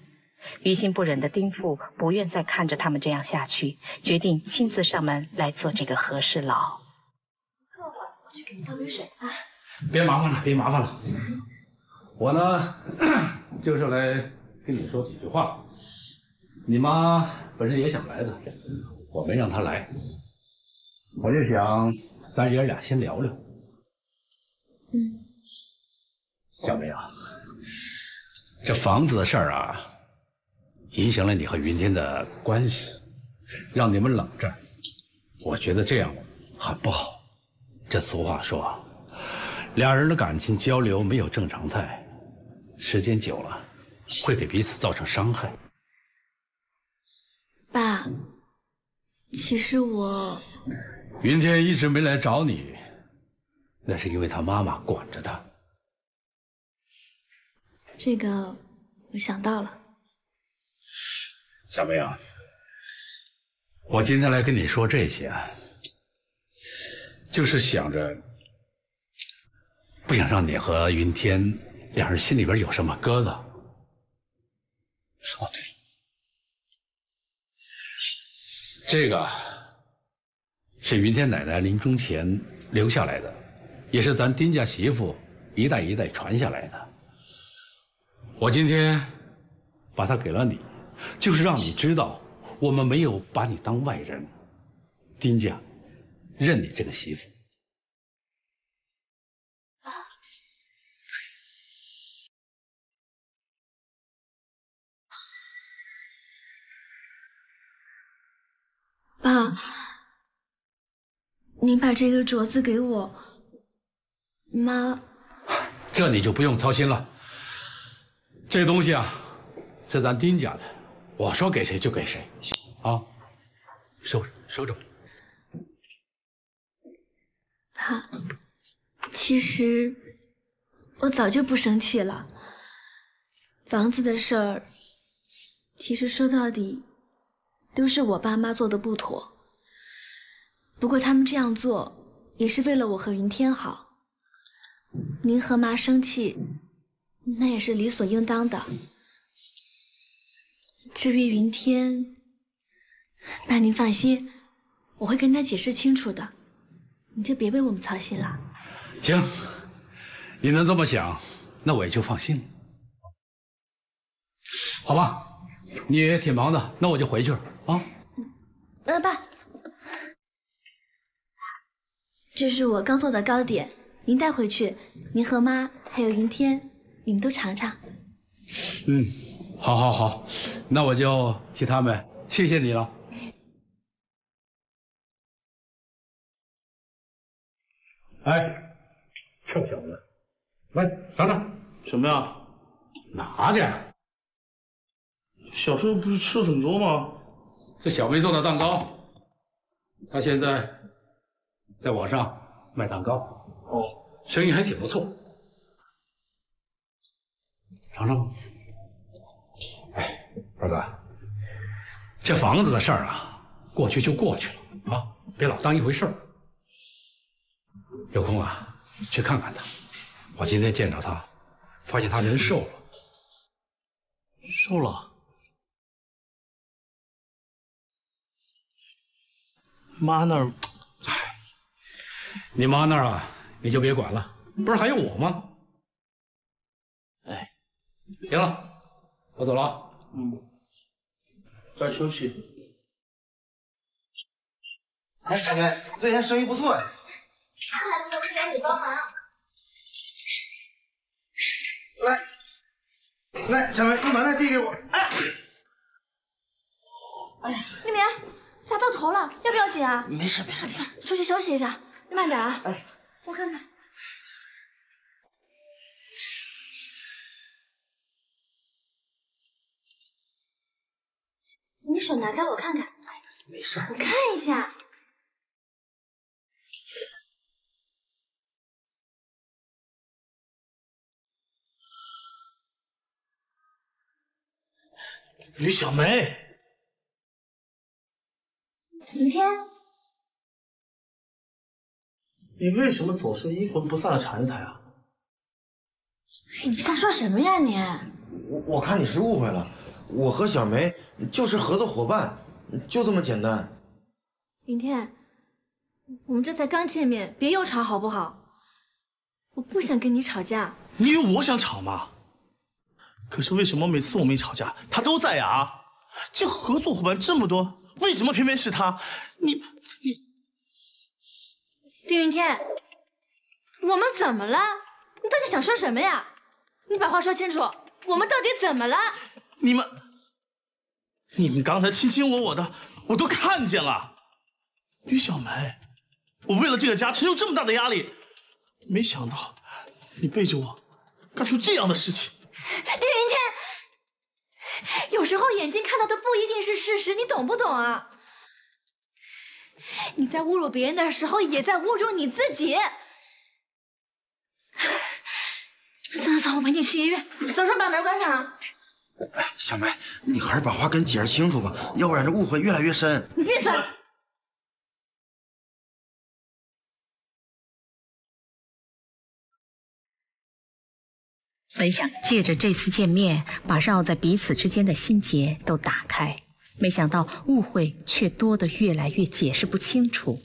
于心不忍的丁父不愿再看着他们这样下去，决定亲自上门来做这个和事佬。我去给你倒杯水啊。别麻烦了，别麻烦了。我呢，[coughs] 就是来跟你说几句话。你妈本身也想来的，我没让她来。我就想咱爷俩先聊聊。嗯。小梅啊，这房子的事儿啊，影响了你和云天的关系，让你们冷战。我觉得这样很不好。这俗话说。俩人的感情交流没有正常态，时间久了会给彼此造成伤害。爸，其实我云天一直没来找你，那是因为他妈妈管着他。这个我想到了。小梅啊，我今天来跟你说这些啊，就是想着。不想让你和云天两人心里边有什么疙瘩。哦，对了，这个是云天奶奶临终前留下来的，也是咱丁家媳妇一代一代传下来的。我今天把它给了你，就是让你知道，我们没有把你当外人，丁家认你这个媳妇。爸，您把这个镯子给我，妈。这你就不用操心了。这东西啊，是咱丁家的，我说给谁就给谁，啊，收着收着。爸，其实我早就不生气了。房子的事儿，其实说到底。都是我爸妈做的不妥，不过他们这样做也是为了我和云天好。您和妈生气，那也是理所应当的。至于云天，爸您放心，我会跟他解释清楚的，你就别为我们操心了。行，你能这么想，那我也就放心了。好吧，你也挺忙的，那我就回去了。啊，呃，爸，这是我刚做的糕点，您带回去，您和妈还有云天，你们都尝尝。嗯，好，好，好，那我就替他们谢谢你了。哎，臭小子，来尝尝什么呀？拿去。小时候不是吃了很多吗？这小梅做的蛋糕，她现在在网上卖蛋糕，哦，生意还挺不错。尝尝。哎，二哥，这房子的事儿啊，过去就过去了啊，别老当一回事儿。有空啊，去看看他。我今天见着他，发现他人瘦了，瘦了。妈那儿，哎，你妈那儿啊，你就别管了，不是还有我吗？哎，行了，我走了。嗯，早休息。哎，小梅，最近生意不错呀。那还不能赶紧帮忙？来，来，小梅，你把那递给我。哎，哎呀，立明。咋到头了，要不要紧啊？没事没事，出去休息一下，你慢点啊，哎，我看看。你手拿开我看看。没事，我看一下。吕小梅。你为什么总是阴魂不散的缠着他呀？哎，你瞎说什么呀你？我我看你是误会了，我和小梅就是合作伙伴，就这么简单。云天，我们这才刚见面，别又吵好不好？我不想跟你吵架。你以为我想吵吗？可是为什么每次我们一吵架，他都在呀？啊，这合作伙伴这么多，为什么偏偏是他？你你，丁云天，我们怎么了？你到底想说什么呀？你把话说清楚，我们到底怎么了？你们，你们刚才卿卿我我的，我都看见了。于小梅，我为了这个家承受这么大的压力，没想到你背着我干出这样的事情。丁云天，有时候眼睛看到的不一定是事实，你懂不懂啊？你在侮辱别人的时候，也在侮辱你自己。走走走，我陪你去医院。走时候把门关上啊！小梅，你还是把话跟解释清楚吧，要不然这误会越来越深。你闭嘴！本想借着这次见面，把绕在彼此之间的心结都打开，没想到误会却多得越来越解释不清楚。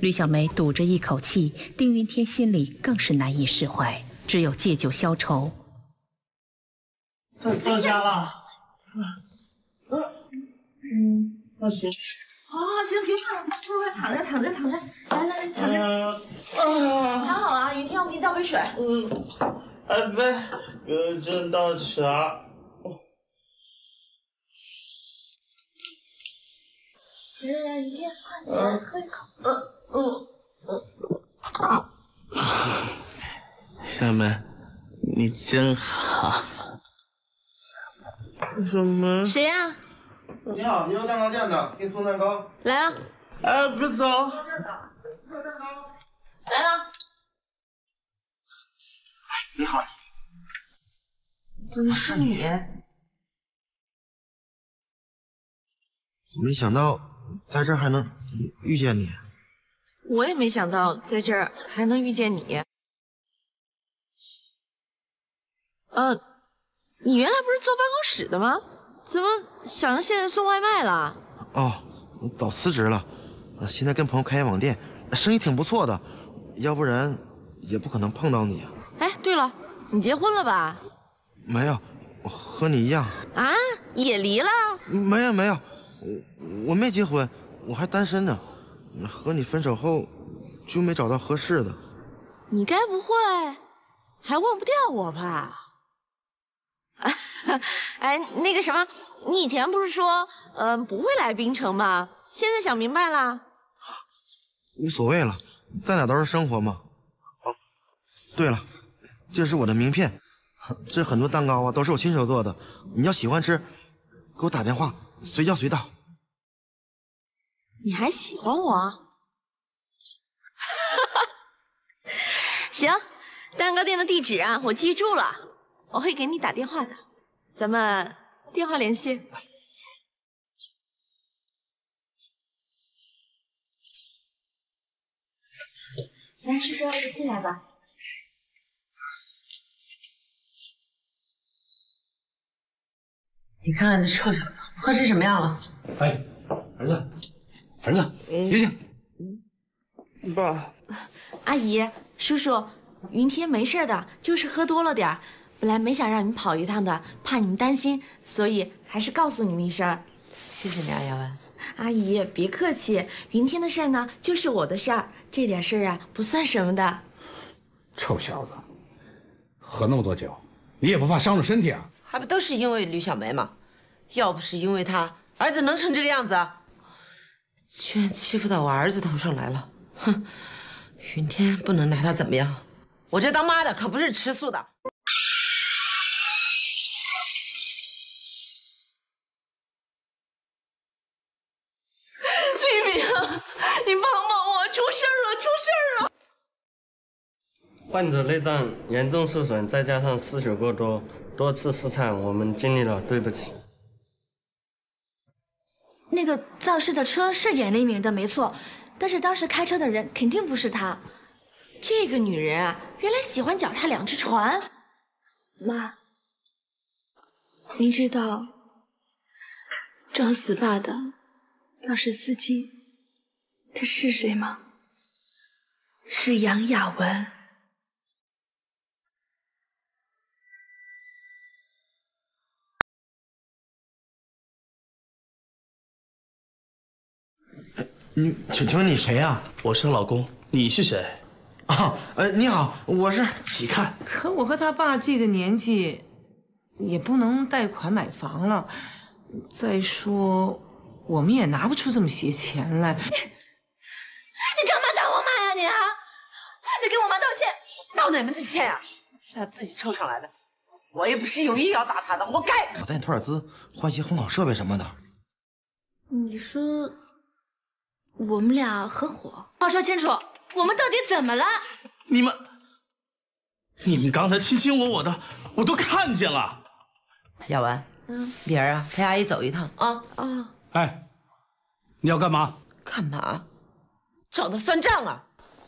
吕小梅堵着一口气，丁云天心里更是难以释怀，只有借酒消愁。到到家了。嗯，那行。好好行，别怕了，快快躺着躺着躺着，来来来躺着。啊。躺好了啊，云天，我给你倒杯水。嗯。爱妃，给朕倒茶。嗯嗯嗯。小梅，你真好。什么。谁呀？你好，牛肉蛋糕店的，给你送蛋糕。来了。哎，别走。来了。你好，怎么是你？没想到在这儿还能遇见你。我也没想到在这儿还能遇见你。呃，你原来不是坐办公室的吗？怎么想着现在送外卖了？哦，早辞职了，现在跟朋友开网店，生意挺不错的，要不然也不可能碰到你。哎，对了，你结婚了吧？没有，和你一样。啊，也离了？没有没有，我我没结婚，我还单身呢。和你分手后，就没找到合适的。你该不会还忘不掉我吧？[laughs] 哎，那个什么，你以前不是说，嗯、呃，不会来滨城吗？现在想明白了？无所谓了，在哪都是生活嘛。哦，对了。这是我的名片，这很多蛋糕啊都是我亲手做的。你要喜欢吃，给我打电话，随叫随到。你还喜欢我？[laughs] 行，蛋糕店的地址啊，我记住了，我会给你打电话的，咱们电话联系。来，叔叔，你进来吧。你看看这臭小子，喝成什么样了？哎，儿子，儿子，醒醒！爸，阿姨，叔叔，云天没事的，就是喝多了点儿。本来没想让你们跑一趟的，怕你们担心，所以还是告诉你们一声。谢谢你啊，姚文。阿姨，别客气，云天的事儿呢，就是我的事儿，这点事儿啊，不算什么的。臭小子，喝那么多酒，你也不怕伤着身体啊？还不都是因为吕小梅吗？要不是因为他，儿子能成这个样子？居然欺负到我儿子头上来了！哼，云天不能拿他怎么样。我这当妈的可不是吃素的。[laughs] 丽敏啊，你帮帮我，出事了，出事了！患者内脏严重受损，再加上失血过多，多次失产，我们尽力了，对不起。那个肇事的车是严立明的，没错，但是当时开车的人肯定不是他。这个女人啊，原来喜欢脚踏两只船。妈，您知道装死爸的肇事司机他是谁吗？是杨雅文。你请请问你谁呀、我是她老公，你是谁？啊，呃，你好，我是起看。可我和他爸这个年纪，也不能贷款买房了。再说，我们也拿不出这么些钱来。你你干嘛打我妈呀你啊！你跟我妈道歉！道哪门子歉呀？是他自己凑上来的，我也不是有意要打他的，活该。我带你托点资，换些烘烤设备什么的。你说我们俩合伙？话说清楚，我们到底怎么了？你们，你们刚才卿卿我我的，我都看见了。雅文，嗯，明儿啊陪阿姨走一趟啊啊！哎，你要干嘛？干嘛？找他算账啊！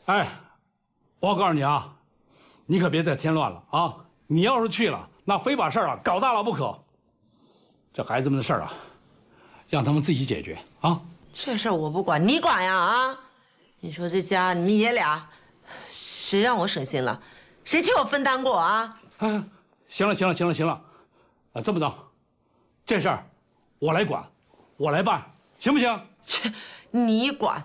哎，我告诉你啊，你可别再添乱了啊！你要是去了，那非把事儿啊搞大了不可。这孩子们的事儿啊，让他们自己解决啊。这事儿我不管，你管呀啊！你说这家你们爷俩，谁让我省心了？谁替我分担过啊？啊，行了行了行了行了，啊，这么着，这事儿我来管，我来办，行不行？切，你管？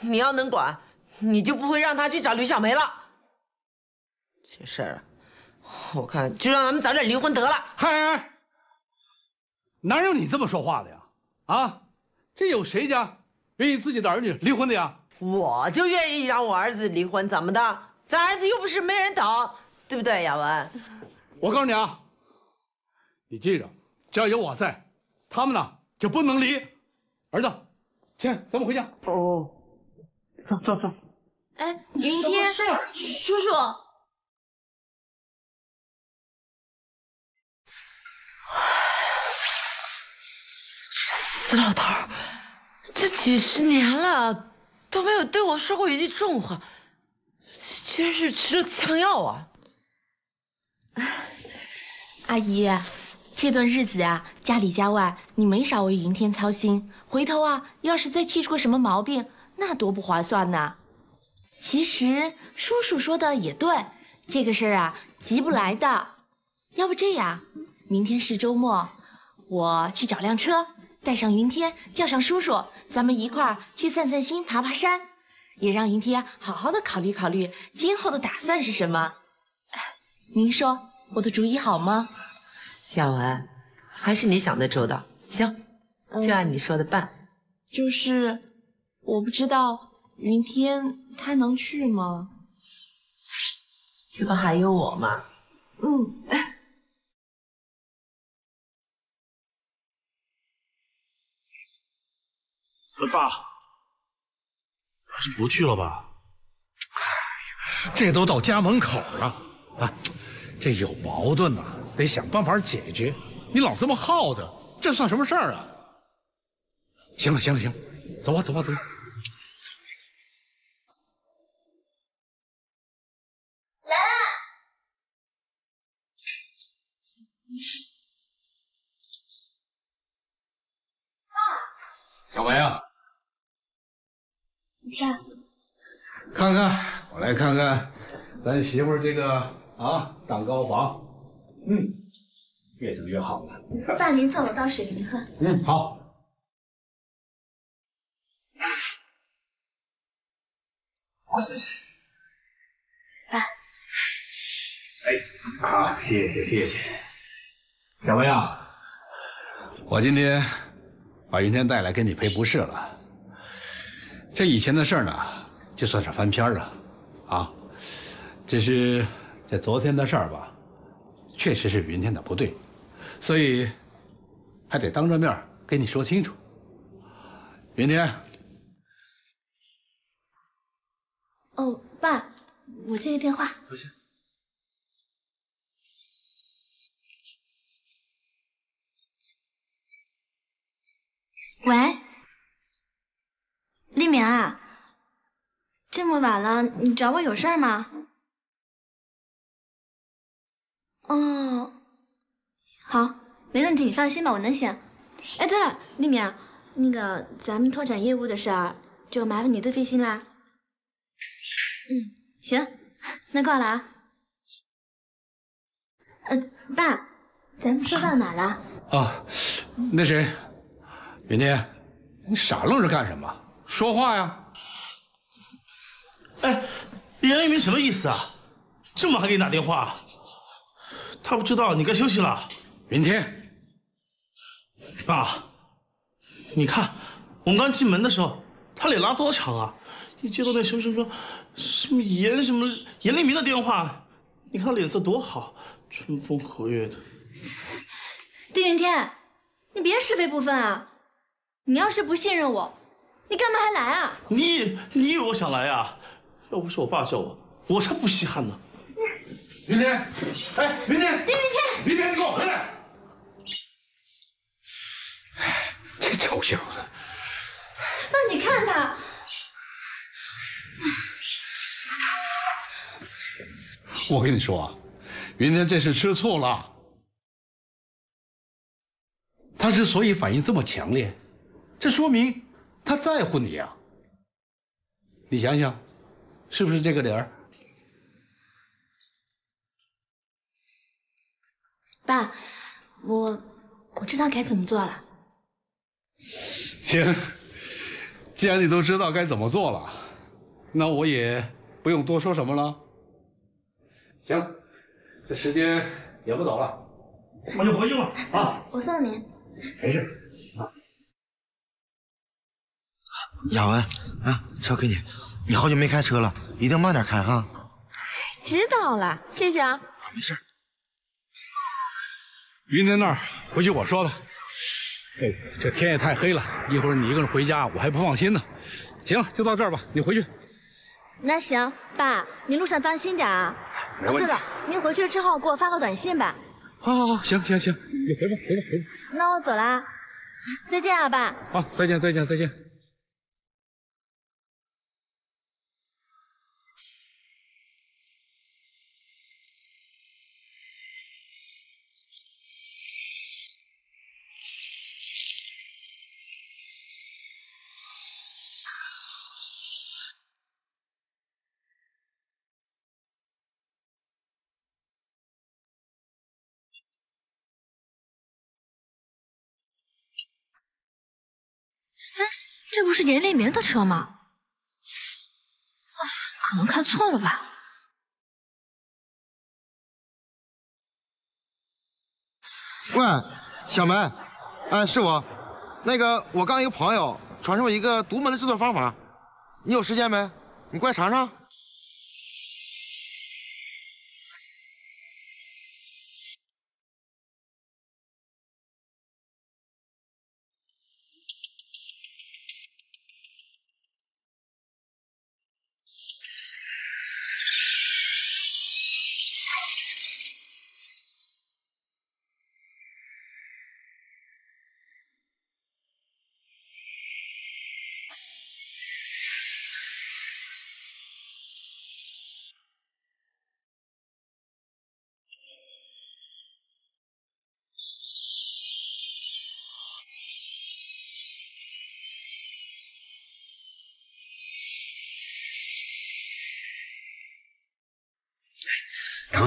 你要能管，你就不会让他去找吕小梅了。这事儿啊，我看就让他们早点离婚得了。嗨，哪有你这么说话的呀？啊，这有谁家愿意自己的儿女离婚的呀？我就愿意让我儿子离婚，怎么的？咱儿子又不是没人等，对不对，雅文？我告诉你啊，你记着，只要有我在，他们呢就不能离。儿子，亲，咱们回家。哦，走走走。哎，云天，叔叔，死老头儿，这几十年了都没有对我说过一句重话，居然是吃了枪药啊！[laughs] 阿姨，这段日子啊，家里家外你没少为云天操心。回头啊，要是再气出个什么毛病，那多不划算呐。其实叔叔说的也对，这个事儿啊，急不来的。要不这样，明天是周末，我去找辆车，带上云天，叫上叔叔，咱们一块儿去散散心，爬爬山，也让云天好好的考虑考虑今后的打算是什么。您说我的主意好吗？雅文，还是你想的周到。行，就按你说的办。就是我不知道云天他能去吗？这不还有我吗？嗯。爸，还是不去了吧？这都到家门口了啊，这有矛盾呐、得想办法解决。你老这么耗着，这算什么事儿啊？行了行了行了，走吧走吧走吧。小梅啊，你看，看看，我来看看，咱媳妇儿这个啊蛋糕房，嗯，越整越好了。爸您坐，我倒水给您喝。嗯，好。爸，哎，好，谢谢谢谢。小梅啊，我今天把云天带来给你赔不是了。这以前的事儿呢，就算是翻篇了，啊，只是这昨天的事儿吧，确实是云天的不对，所以还得当着面跟你说清楚。云天，哦，爸，我接个电话。不是。喂，娘，这么晚了，你找我有事儿吗？哦，好，没问题，你放心吧，我能行。哎，对了，丽敏，那个咱们拓展业务的事儿，就麻烦你多费心啦。嗯，行，那挂了啊。呃，爸，咱们说到哪儿了？啊，那谁，云天，你傻愣着干什么？说话呀！哎，严立明什么意思啊？这么晚还给你打电话？他不知道你该休息了。云天，爸，你看我们刚进门的时候，他脸拉多长啊！一接到那什么什么什么严什么严立明的电话，你看他脸色多好，春风和月的。丁云天，你别是非不分啊！你要是不信任我，你干嘛还来啊？你你以为我想来啊？要不是我爸叫我，我才不稀罕呢。云天，哎，云天，丁云天，云天，你给我回来！这臭小子，爸，你看他，我跟你说啊，云天这是吃醋了。他之所以反应这么强烈，这说明他在乎你呀。你想想，是不是这个理儿？爸，我我知道该怎么做了。行，既然你都知道该怎么做了，那我也不用多说什么了。行，这时间也不早了，我就回去吧啊。我送你。没事。雅文啊，车给你，你好久没开车了，一定慢点开哈。知道了，谢谢啊。没事。云天那儿，回去我说吧。哎，这天也太黑了，一会儿你一个人回家，我还不放心呢。行了，就到这儿吧，你回去。那行，爸，你路上当心点啊。没问题对了，您回去之后给我发个短信吧。好好好，行行行，你回吧回吧回吧。那我走啦，再见啊，爸。好，再见再见再见。这不是严立明的车吗？可能看错了吧。喂，小梅，哎，是我。那个，我刚一个朋友传授我一个独门的制作方法，你有时间没？你过来尝尝。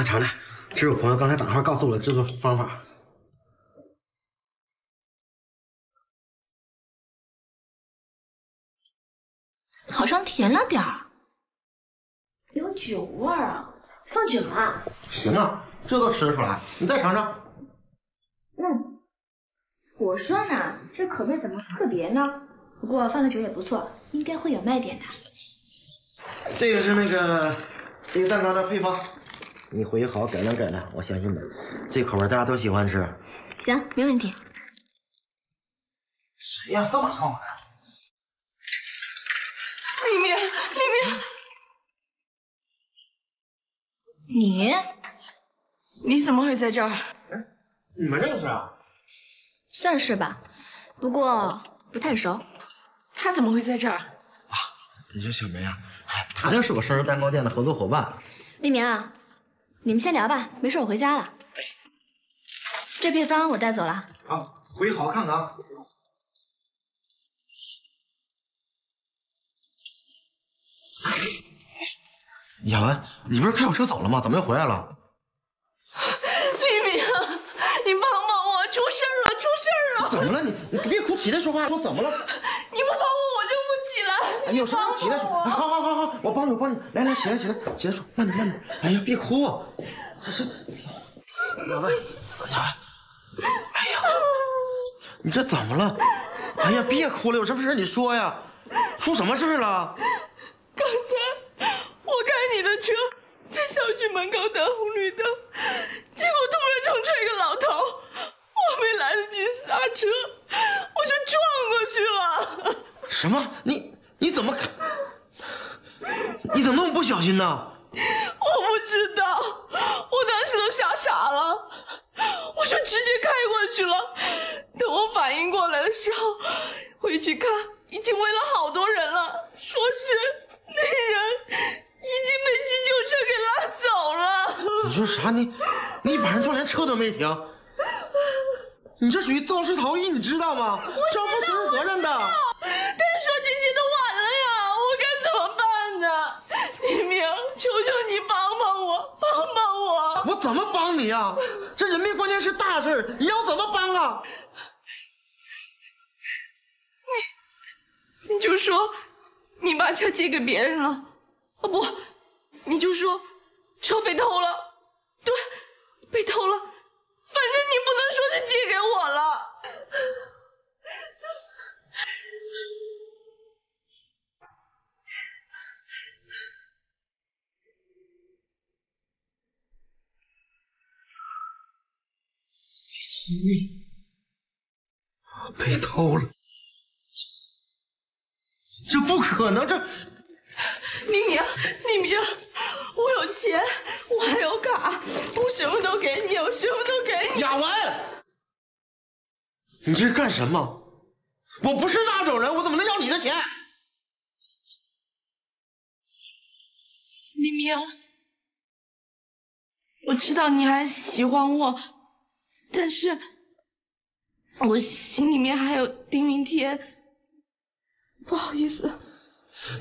赶快尝，这是我朋友刚才打电话告诉我的制作方法。好像甜了点儿，有酒味儿啊，放酒了。行啊，这都吃得出来，你再尝尝。嗯，我说呢，这口味怎么特别呢？不过放的酒也不错，应该会有卖点的。这个是那个那个蛋糕的配方，你回去好好改良改良，我相信你。这口味大家都喜欢吃。行，没问题。谁呀，这么吵呢？里面，里面，你你怎么会在这儿？你们认识啊？算是吧，不过不太熟。他怎么会在这儿？啊你说小梅啊，哎，他就是我生日蛋糕店的合作伙伴。黎明啊，你们先聊吧，没事我回家了。这配方我带走了。好，回去好好看看啊。雅文，你不是开我车走了吗？怎么又回来了？丽明，你帮帮我，出事了，出事了！怎么了你？你别哭，起来说话。说怎么了？你有什么你起来说。哎好好好好，我帮你，我帮你。来来，起来起来，起来说，慢点慢点。哎呀，别哭，这是雅文，雅文，哎呀，你这怎么了？哎呀，别哭了，有什么事你说呀？出什么事了？刚才我开你的车在小区门口等红绿灯，结果突然冲出一个老头，我没来得及刹车，我就撞过去了。什么？你你怎么看？你怎么那么不小心呢？我不知道，我当时都吓傻了，我就直接开过去了。等我反应过来的时候，回去看已经围了好多人了，说是那人已经被急救车给拉走了。你说啥？你你把人撞连车都没停，你这属于肇事逃逸，你知道吗？是要负刑事责任的。但是说这些都晚了呀，我该怎么办呢？黎明，求求你帮帮我，帮帮我！我怎么帮你啊？这人命关天是大事，你要怎么帮啊？你就说你把车借给别人了，啊不，你就说车被偷了，对，被偷了，反正你不能说是借给我了。被偷了，这不可能！这黎明，黎明，我有钱，我还有卡，我什么都给你，我什么都给你。雅文，你这是干什么？我不是那种人，我怎么能要你的钱？黎明，我知道你还喜欢我，但是我心里面还有丁云天，不好意思。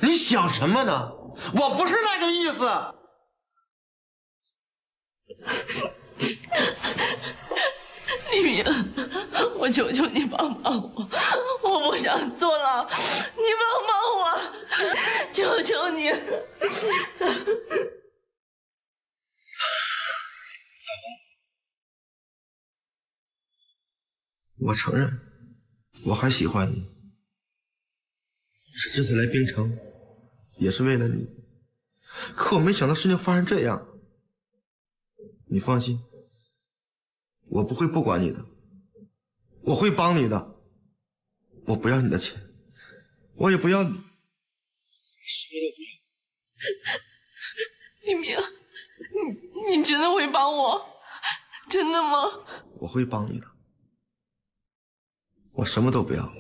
你想什么呢？我不是那个意思。黎明，我求求你帮帮我，我不想坐牢，你帮帮我，求求你。我承认，我还喜欢你。是这次来冰城，也是为了你。可我没想到事情发生这样。你放心，我不会不管你的，我会帮你的。我不要你的钱，我也不要你，什么都不要。黎明，你你真的会帮我？真的吗？我会帮你的，我什么都不要，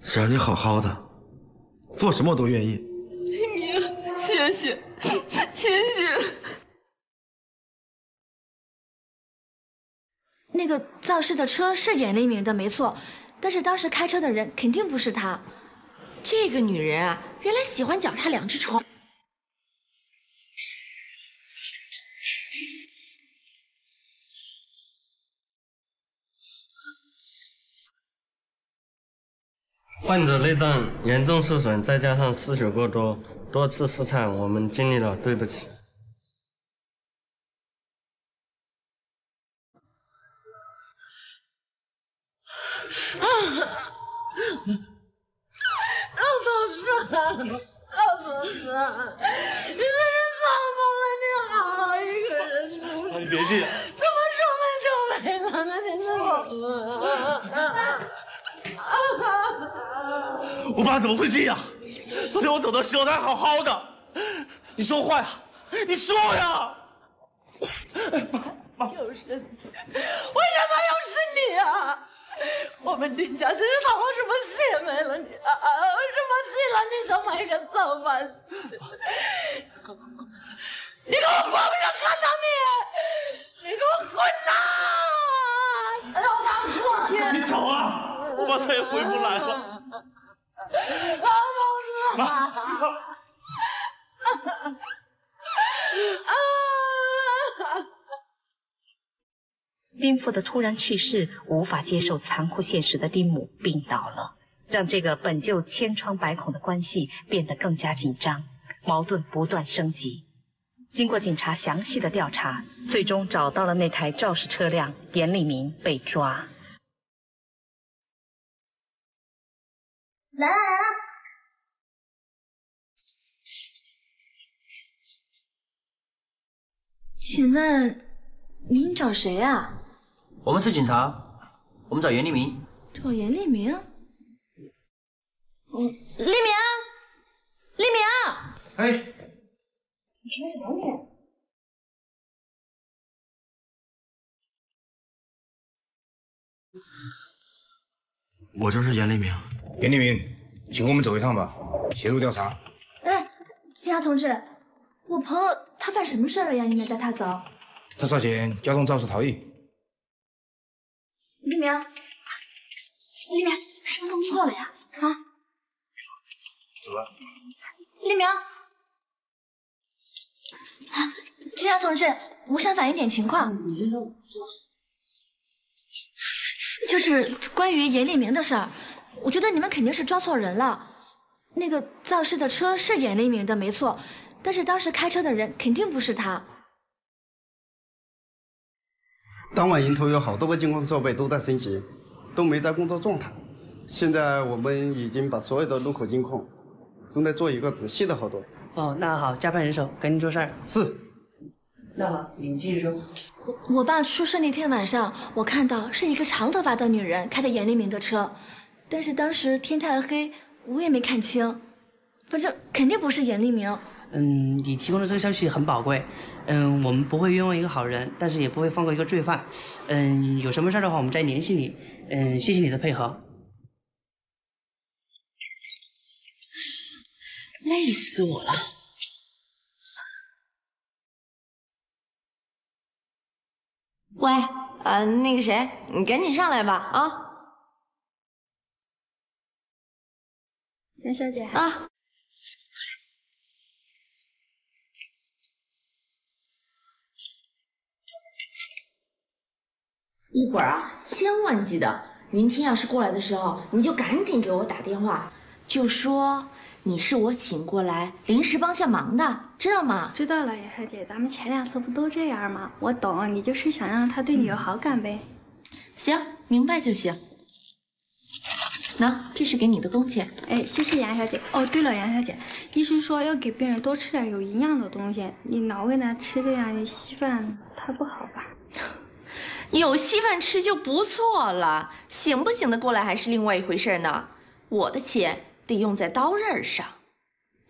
只要你好好的，做什么我都愿意。黎明，谢谢，谢谢。那个肇事的车是严黎明的，没错，但是当时开车的人肯定不是他。这个女人啊，原来喜欢脚踏两只船。患者内脏严重受损，再加上失血过多，多次失产，我们尽力了，对不起。老头子，老头子，你这是怎么了？你好一个人，啊，你别介，怎么说没就没了呢？你怎么我爸怎么会这样？昨天我走的时候他还好好的，你说话呀，你说呀！又是你，为什么又是你啊？我我们丁家真是讨了什么血霉了你啊？什么气了你这么一个骚法子？你给我滚！不想看到你！你给我滚呐！哎呦，我打不过去！你走啊！我爸再也回不来了。老头子！妈，丁父的突然去世，无法接受残酷现实的丁母病倒了，让这个本就千疮百孔的关系变得更加紧张，矛盾不断升级。经过警察详细的调查，最终找到了那台肇事车辆，严立明被抓。来了来了，请问您找谁啊？我们是警察，我们找严立明。找严立明？嗯，立明，立明，哎，你干什么你？我就是严立明。严立明，请跟我们走一趟吧，协助调查。哎，警察同志，我朋友他犯什么事了呀？你们带他走？他涉嫌交通肇事逃逸。立明，立明，是不是弄错了呀？啊？怎么了？立明，啊，警察同志，我想反映点情况。你先说。就是关于严立明的事儿，我觉得你们肯定是抓错人了。那个肇事的车是严立明的，没错，但是当时开车的人肯定不是他。当晚营头有好多个监控设备都在升级，都没在工作状态。现在我们已经把所有的路口监控，正在做一个仔细的核对。哦，那好，加派人手，赶紧做事儿。是。那好，你继续说。我我爸出事那天晚上，我看到是一个长头发的女人开的严立明的车，但是当时天太黑，我也没看清，反正肯定不是严立明。嗯，你提供的这个消息很宝贵。嗯，我们不会冤枉一个好人，但是也不会放过一个罪犯。嗯，有什么事儿的话，我们再联系你。嗯，谢谢你的配合。累死我了！喂，呃，那个谁，你赶紧上来吧，啊！杨小姐啊，一会儿啊，千万记得，云天要是过来的时候，你就赶紧给我打电话，就说你是我请过来临时帮下忙的，知道吗？知道了，杨小姐，咱们前两次不都这样吗？我懂，你就是想让他对你有好感呗。行，明白就行。喏，这是给你的工钱。哎，谢谢杨小姐。哦，对了，杨小姐，医生说要给病人多吃点有营养的东西？你老给他吃这样的稀饭，他不好吧？有稀饭吃就不错了，醒不醒得过来还是另外一回事呢。我的钱得用在刀刃上。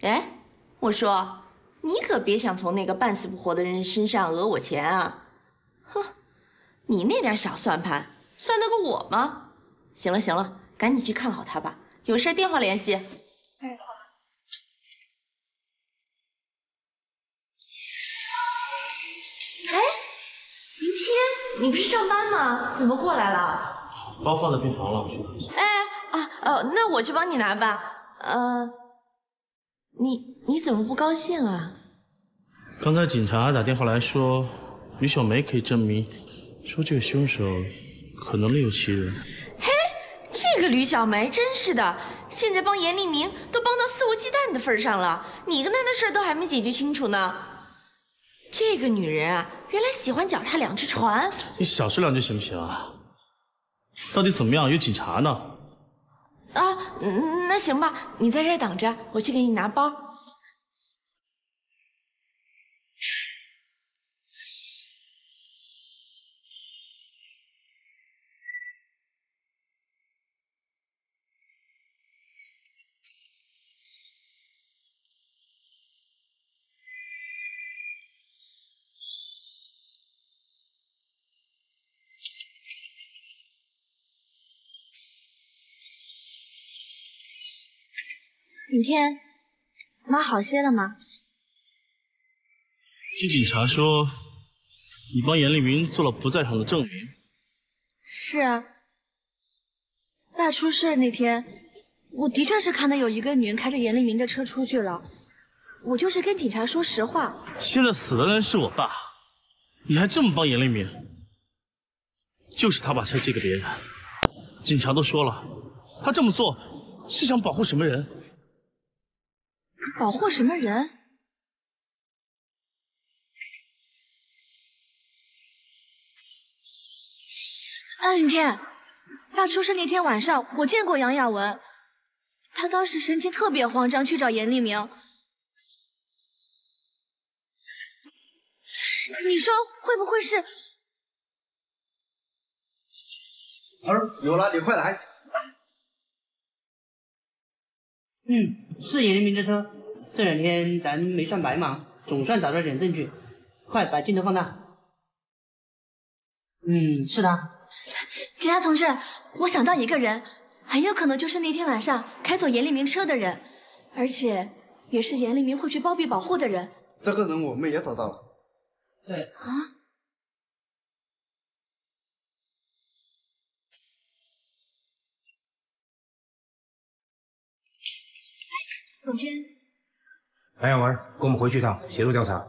哎，我说，你可别想从那个半死不活的人身上讹我钱啊！哼，你那点小算盘，算得过我吗？行了行了，赶紧去看好他吧，有事电话联系。哎，好。哎，明天你不是上班吗？怎么过来了？包放在病房了，我去拿一下。哎啊呃，那我去帮你拿吧。呃，你你怎么不高兴啊？刚才警察打电话来说，于小梅可以证明，说这个凶手可能另有其人。嘿，这个吕小梅真是的，现在帮严立明都帮到肆无忌惮的份上了，你跟他的事都还没解决清楚呢。这个女人啊，原来喜欢脚踏两只船。你小声两句行不行啊？到底怎么样？有警察呢。啊，嗯那行吧，你在这儿等着，我去给你拿包。雨天，妈好些了吗？听警察说，你帮严立明做了不在场的证明。是啊，爸出事那天，我的确是看到有一个女人开着严立明的车出去了。我就是跟警察说实话。现在死的人是我爸，你还这么帮严立明？就是他把车借给别人，警察都说了，他这么做是想保护什么人？保护什么人？啊，雨天，爸出事那天晚上，我见过杨亚文，他当时神情特别慌张，去找严立明。你说会不会是？儿有了，你快来。嗯，是严立明的车。这两天咱没算白忙，总算找到点证据。快把镜头放大。嗯，是他。警察同志，我想到一个人，很有可能就是那天晚上开走严立明车的人，而且也是严立明会去包庇保护的人。这个人我们也找到了。对。啊。总监。白雅文，跟我们回去一趟，协助调查。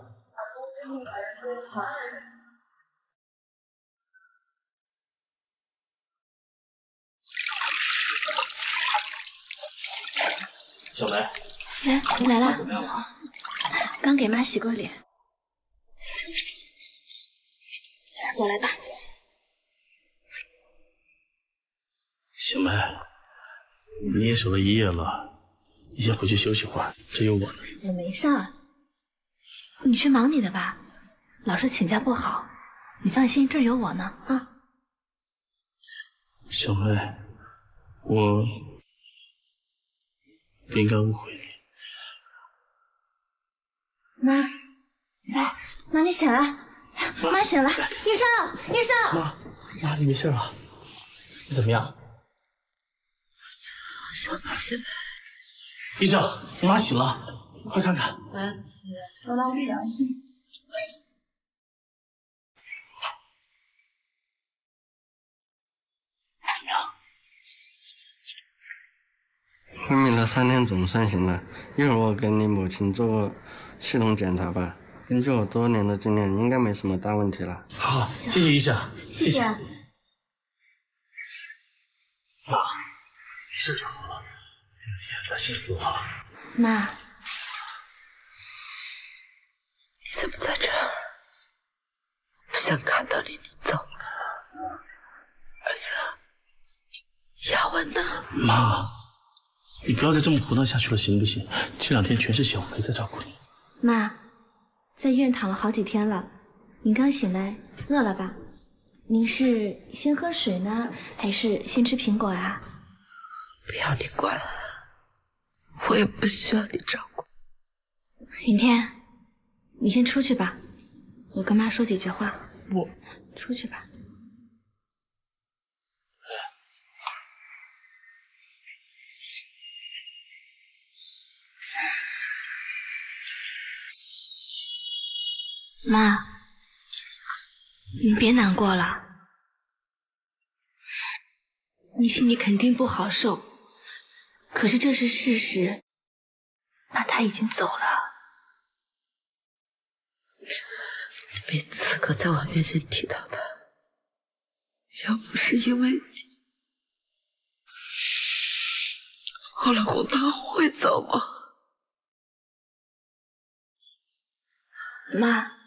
小梅，来，你来了。怎么样了？刚给妈洗过脸。我来吧。小梅，你也守了一夜了，你先回去休息会儿，这有我呢。我没事儿，你去忙你的吧。老师请假不好，你放心，这有我呢啊。小梅，我不应该误会你。妈，来，妈你醒了，妈醒了，医生，医生。妈，妈你没事吧？你怎么样？我想不起来。医生，我妈醒了，快看看。我要起来。我来给医生。怎么样？昏迷了三天，总算醒了。一会儿我给你母亲做个系统检查吧。根据我多年的经验，应该没什么大问题了。好，谢谢医生，谢谢。妈，没事就好担心死我了。妈，你怎么在这儿？不想看到你，你走了。儿子，雅文呢？妈，你不要再这么胡闹下去了，行不行？这两天全是小梅在照顾你。妈，在医院躺了好几天了，您刚醒来，饿了吧？您是先喝水呢，还是先吃苹果啊？不要你管，我也不需要你照顾。云天，你先出去吧，我跟妈说几句话。我出去吧。妈，你别难过了，你心里肯定不好受，可是这是事实，爸他已经走了。没资格在我面前提到他。要不是因为你，我老公他会走吗？妈，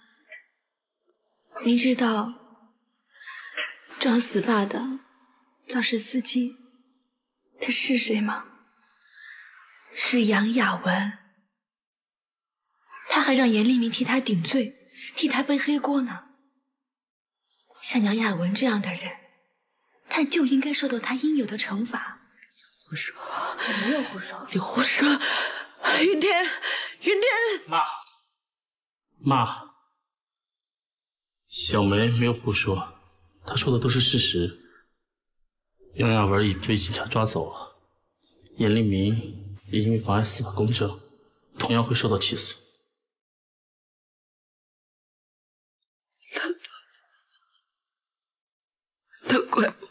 您知道装死爸的肇事司机他是谁吗？是杨雅文。他还让严立明替他顶罪，替他背黑锅呢。像杨雅文这样的人，他就应该受到他应有的惩罚。胡说！我没有胡说。你胡说！云天，云天，妈，妈，小梅没有胡说，她说的都是事实。杨雅文已被警察抓走了，严立明也因为妨碍司法公正，同样会受到起诉。都怪我，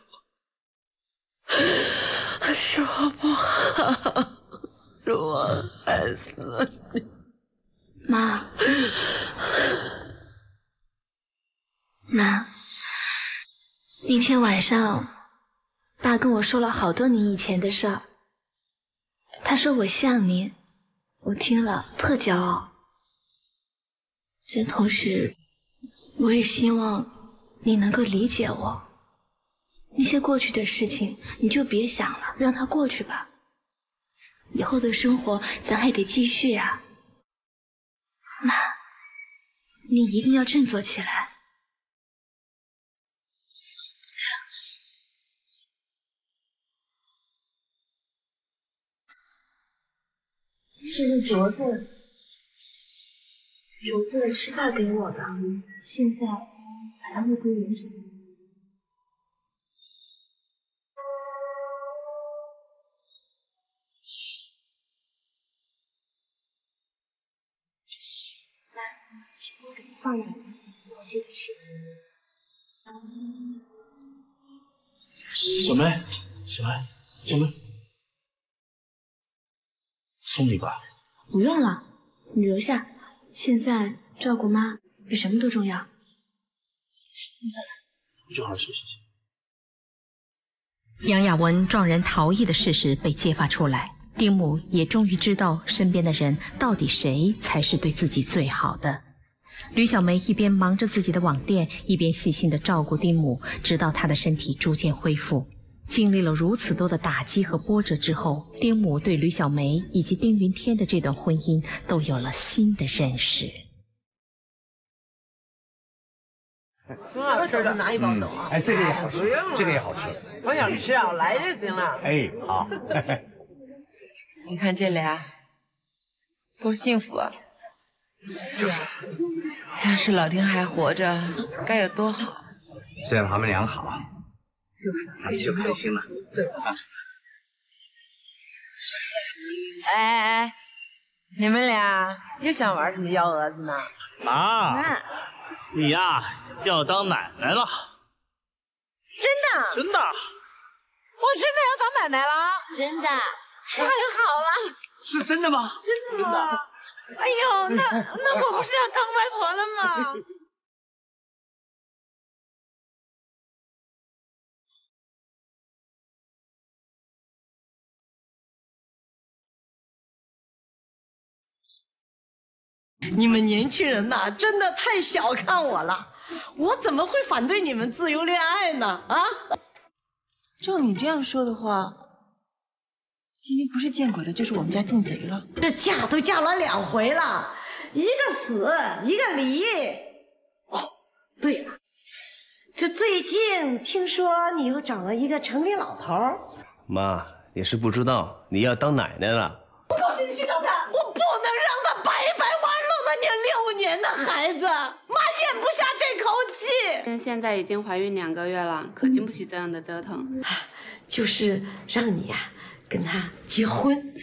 是我不好，是我害死了你。妈，妈，那天晚上，爸跟我说了好多你以前的事儿。他说我像你，我听了特骄傲。但同时，我也希望你能够理解我。那些过去的事情，你就别想了，让它过去吧。以后的生活，咱还得继续呀。妈，你一定要振作起来。这个镯子，镯子是爸给我的，现在把它物归原主。我给你放哪？我这个吃。小梅，小梅，小梅，送你吧。不用了，你留下。现在照顾妈比什么都重要。你走了。回去好好休息去。杨雅文撞人逃逸的事实被揭发出来，丁母也终于知道身边的人到底谁才是对自己最好的。吕小梅一边忙着自己的网店，一边细心的照顾丁母，直到她的身体逐渐恢复。经历了如此多的打击和波折之后，丁母对吕小梅以及丁云天的这段婚姻都有了新的认识。我这就拿一包走啊！哎，这个也好吃，这个也好吃。我想吃啊，来就行了。哎，好。你看这俩，多幸福啊！是啊，要是老丁还活着，该有多好。只要他们俩好，就是咱们就开心了。对啊。哎哎哎，你们俩又想玩什么幺蛾子呢？妈，你呀要当奶奶了。真的？真的。我真的要当奶奶了？真的。太好了！是真的吗？真的吗？哎呦，那那我不是要当外婆了吗？[laughs] 你们年轻人呐，真的太小看我了。我怎么会反对你们自由恋爱呢？啊？照你这样说的话，今天不是见鬼了，就是我们家进贼了。这嫁都嫁了两回了，一个死，一个离。哦，对了，这最近听说你又找了一个城里老头。妈，你是不知道，你要当奶奶了。我告诉你去找他，我不能让他白白玩弄了你六年的孩子，妈咽不下这口气。但现在已经怀孕两个月了，可经不起这样的折腾。就是让你呀、跟他结婚。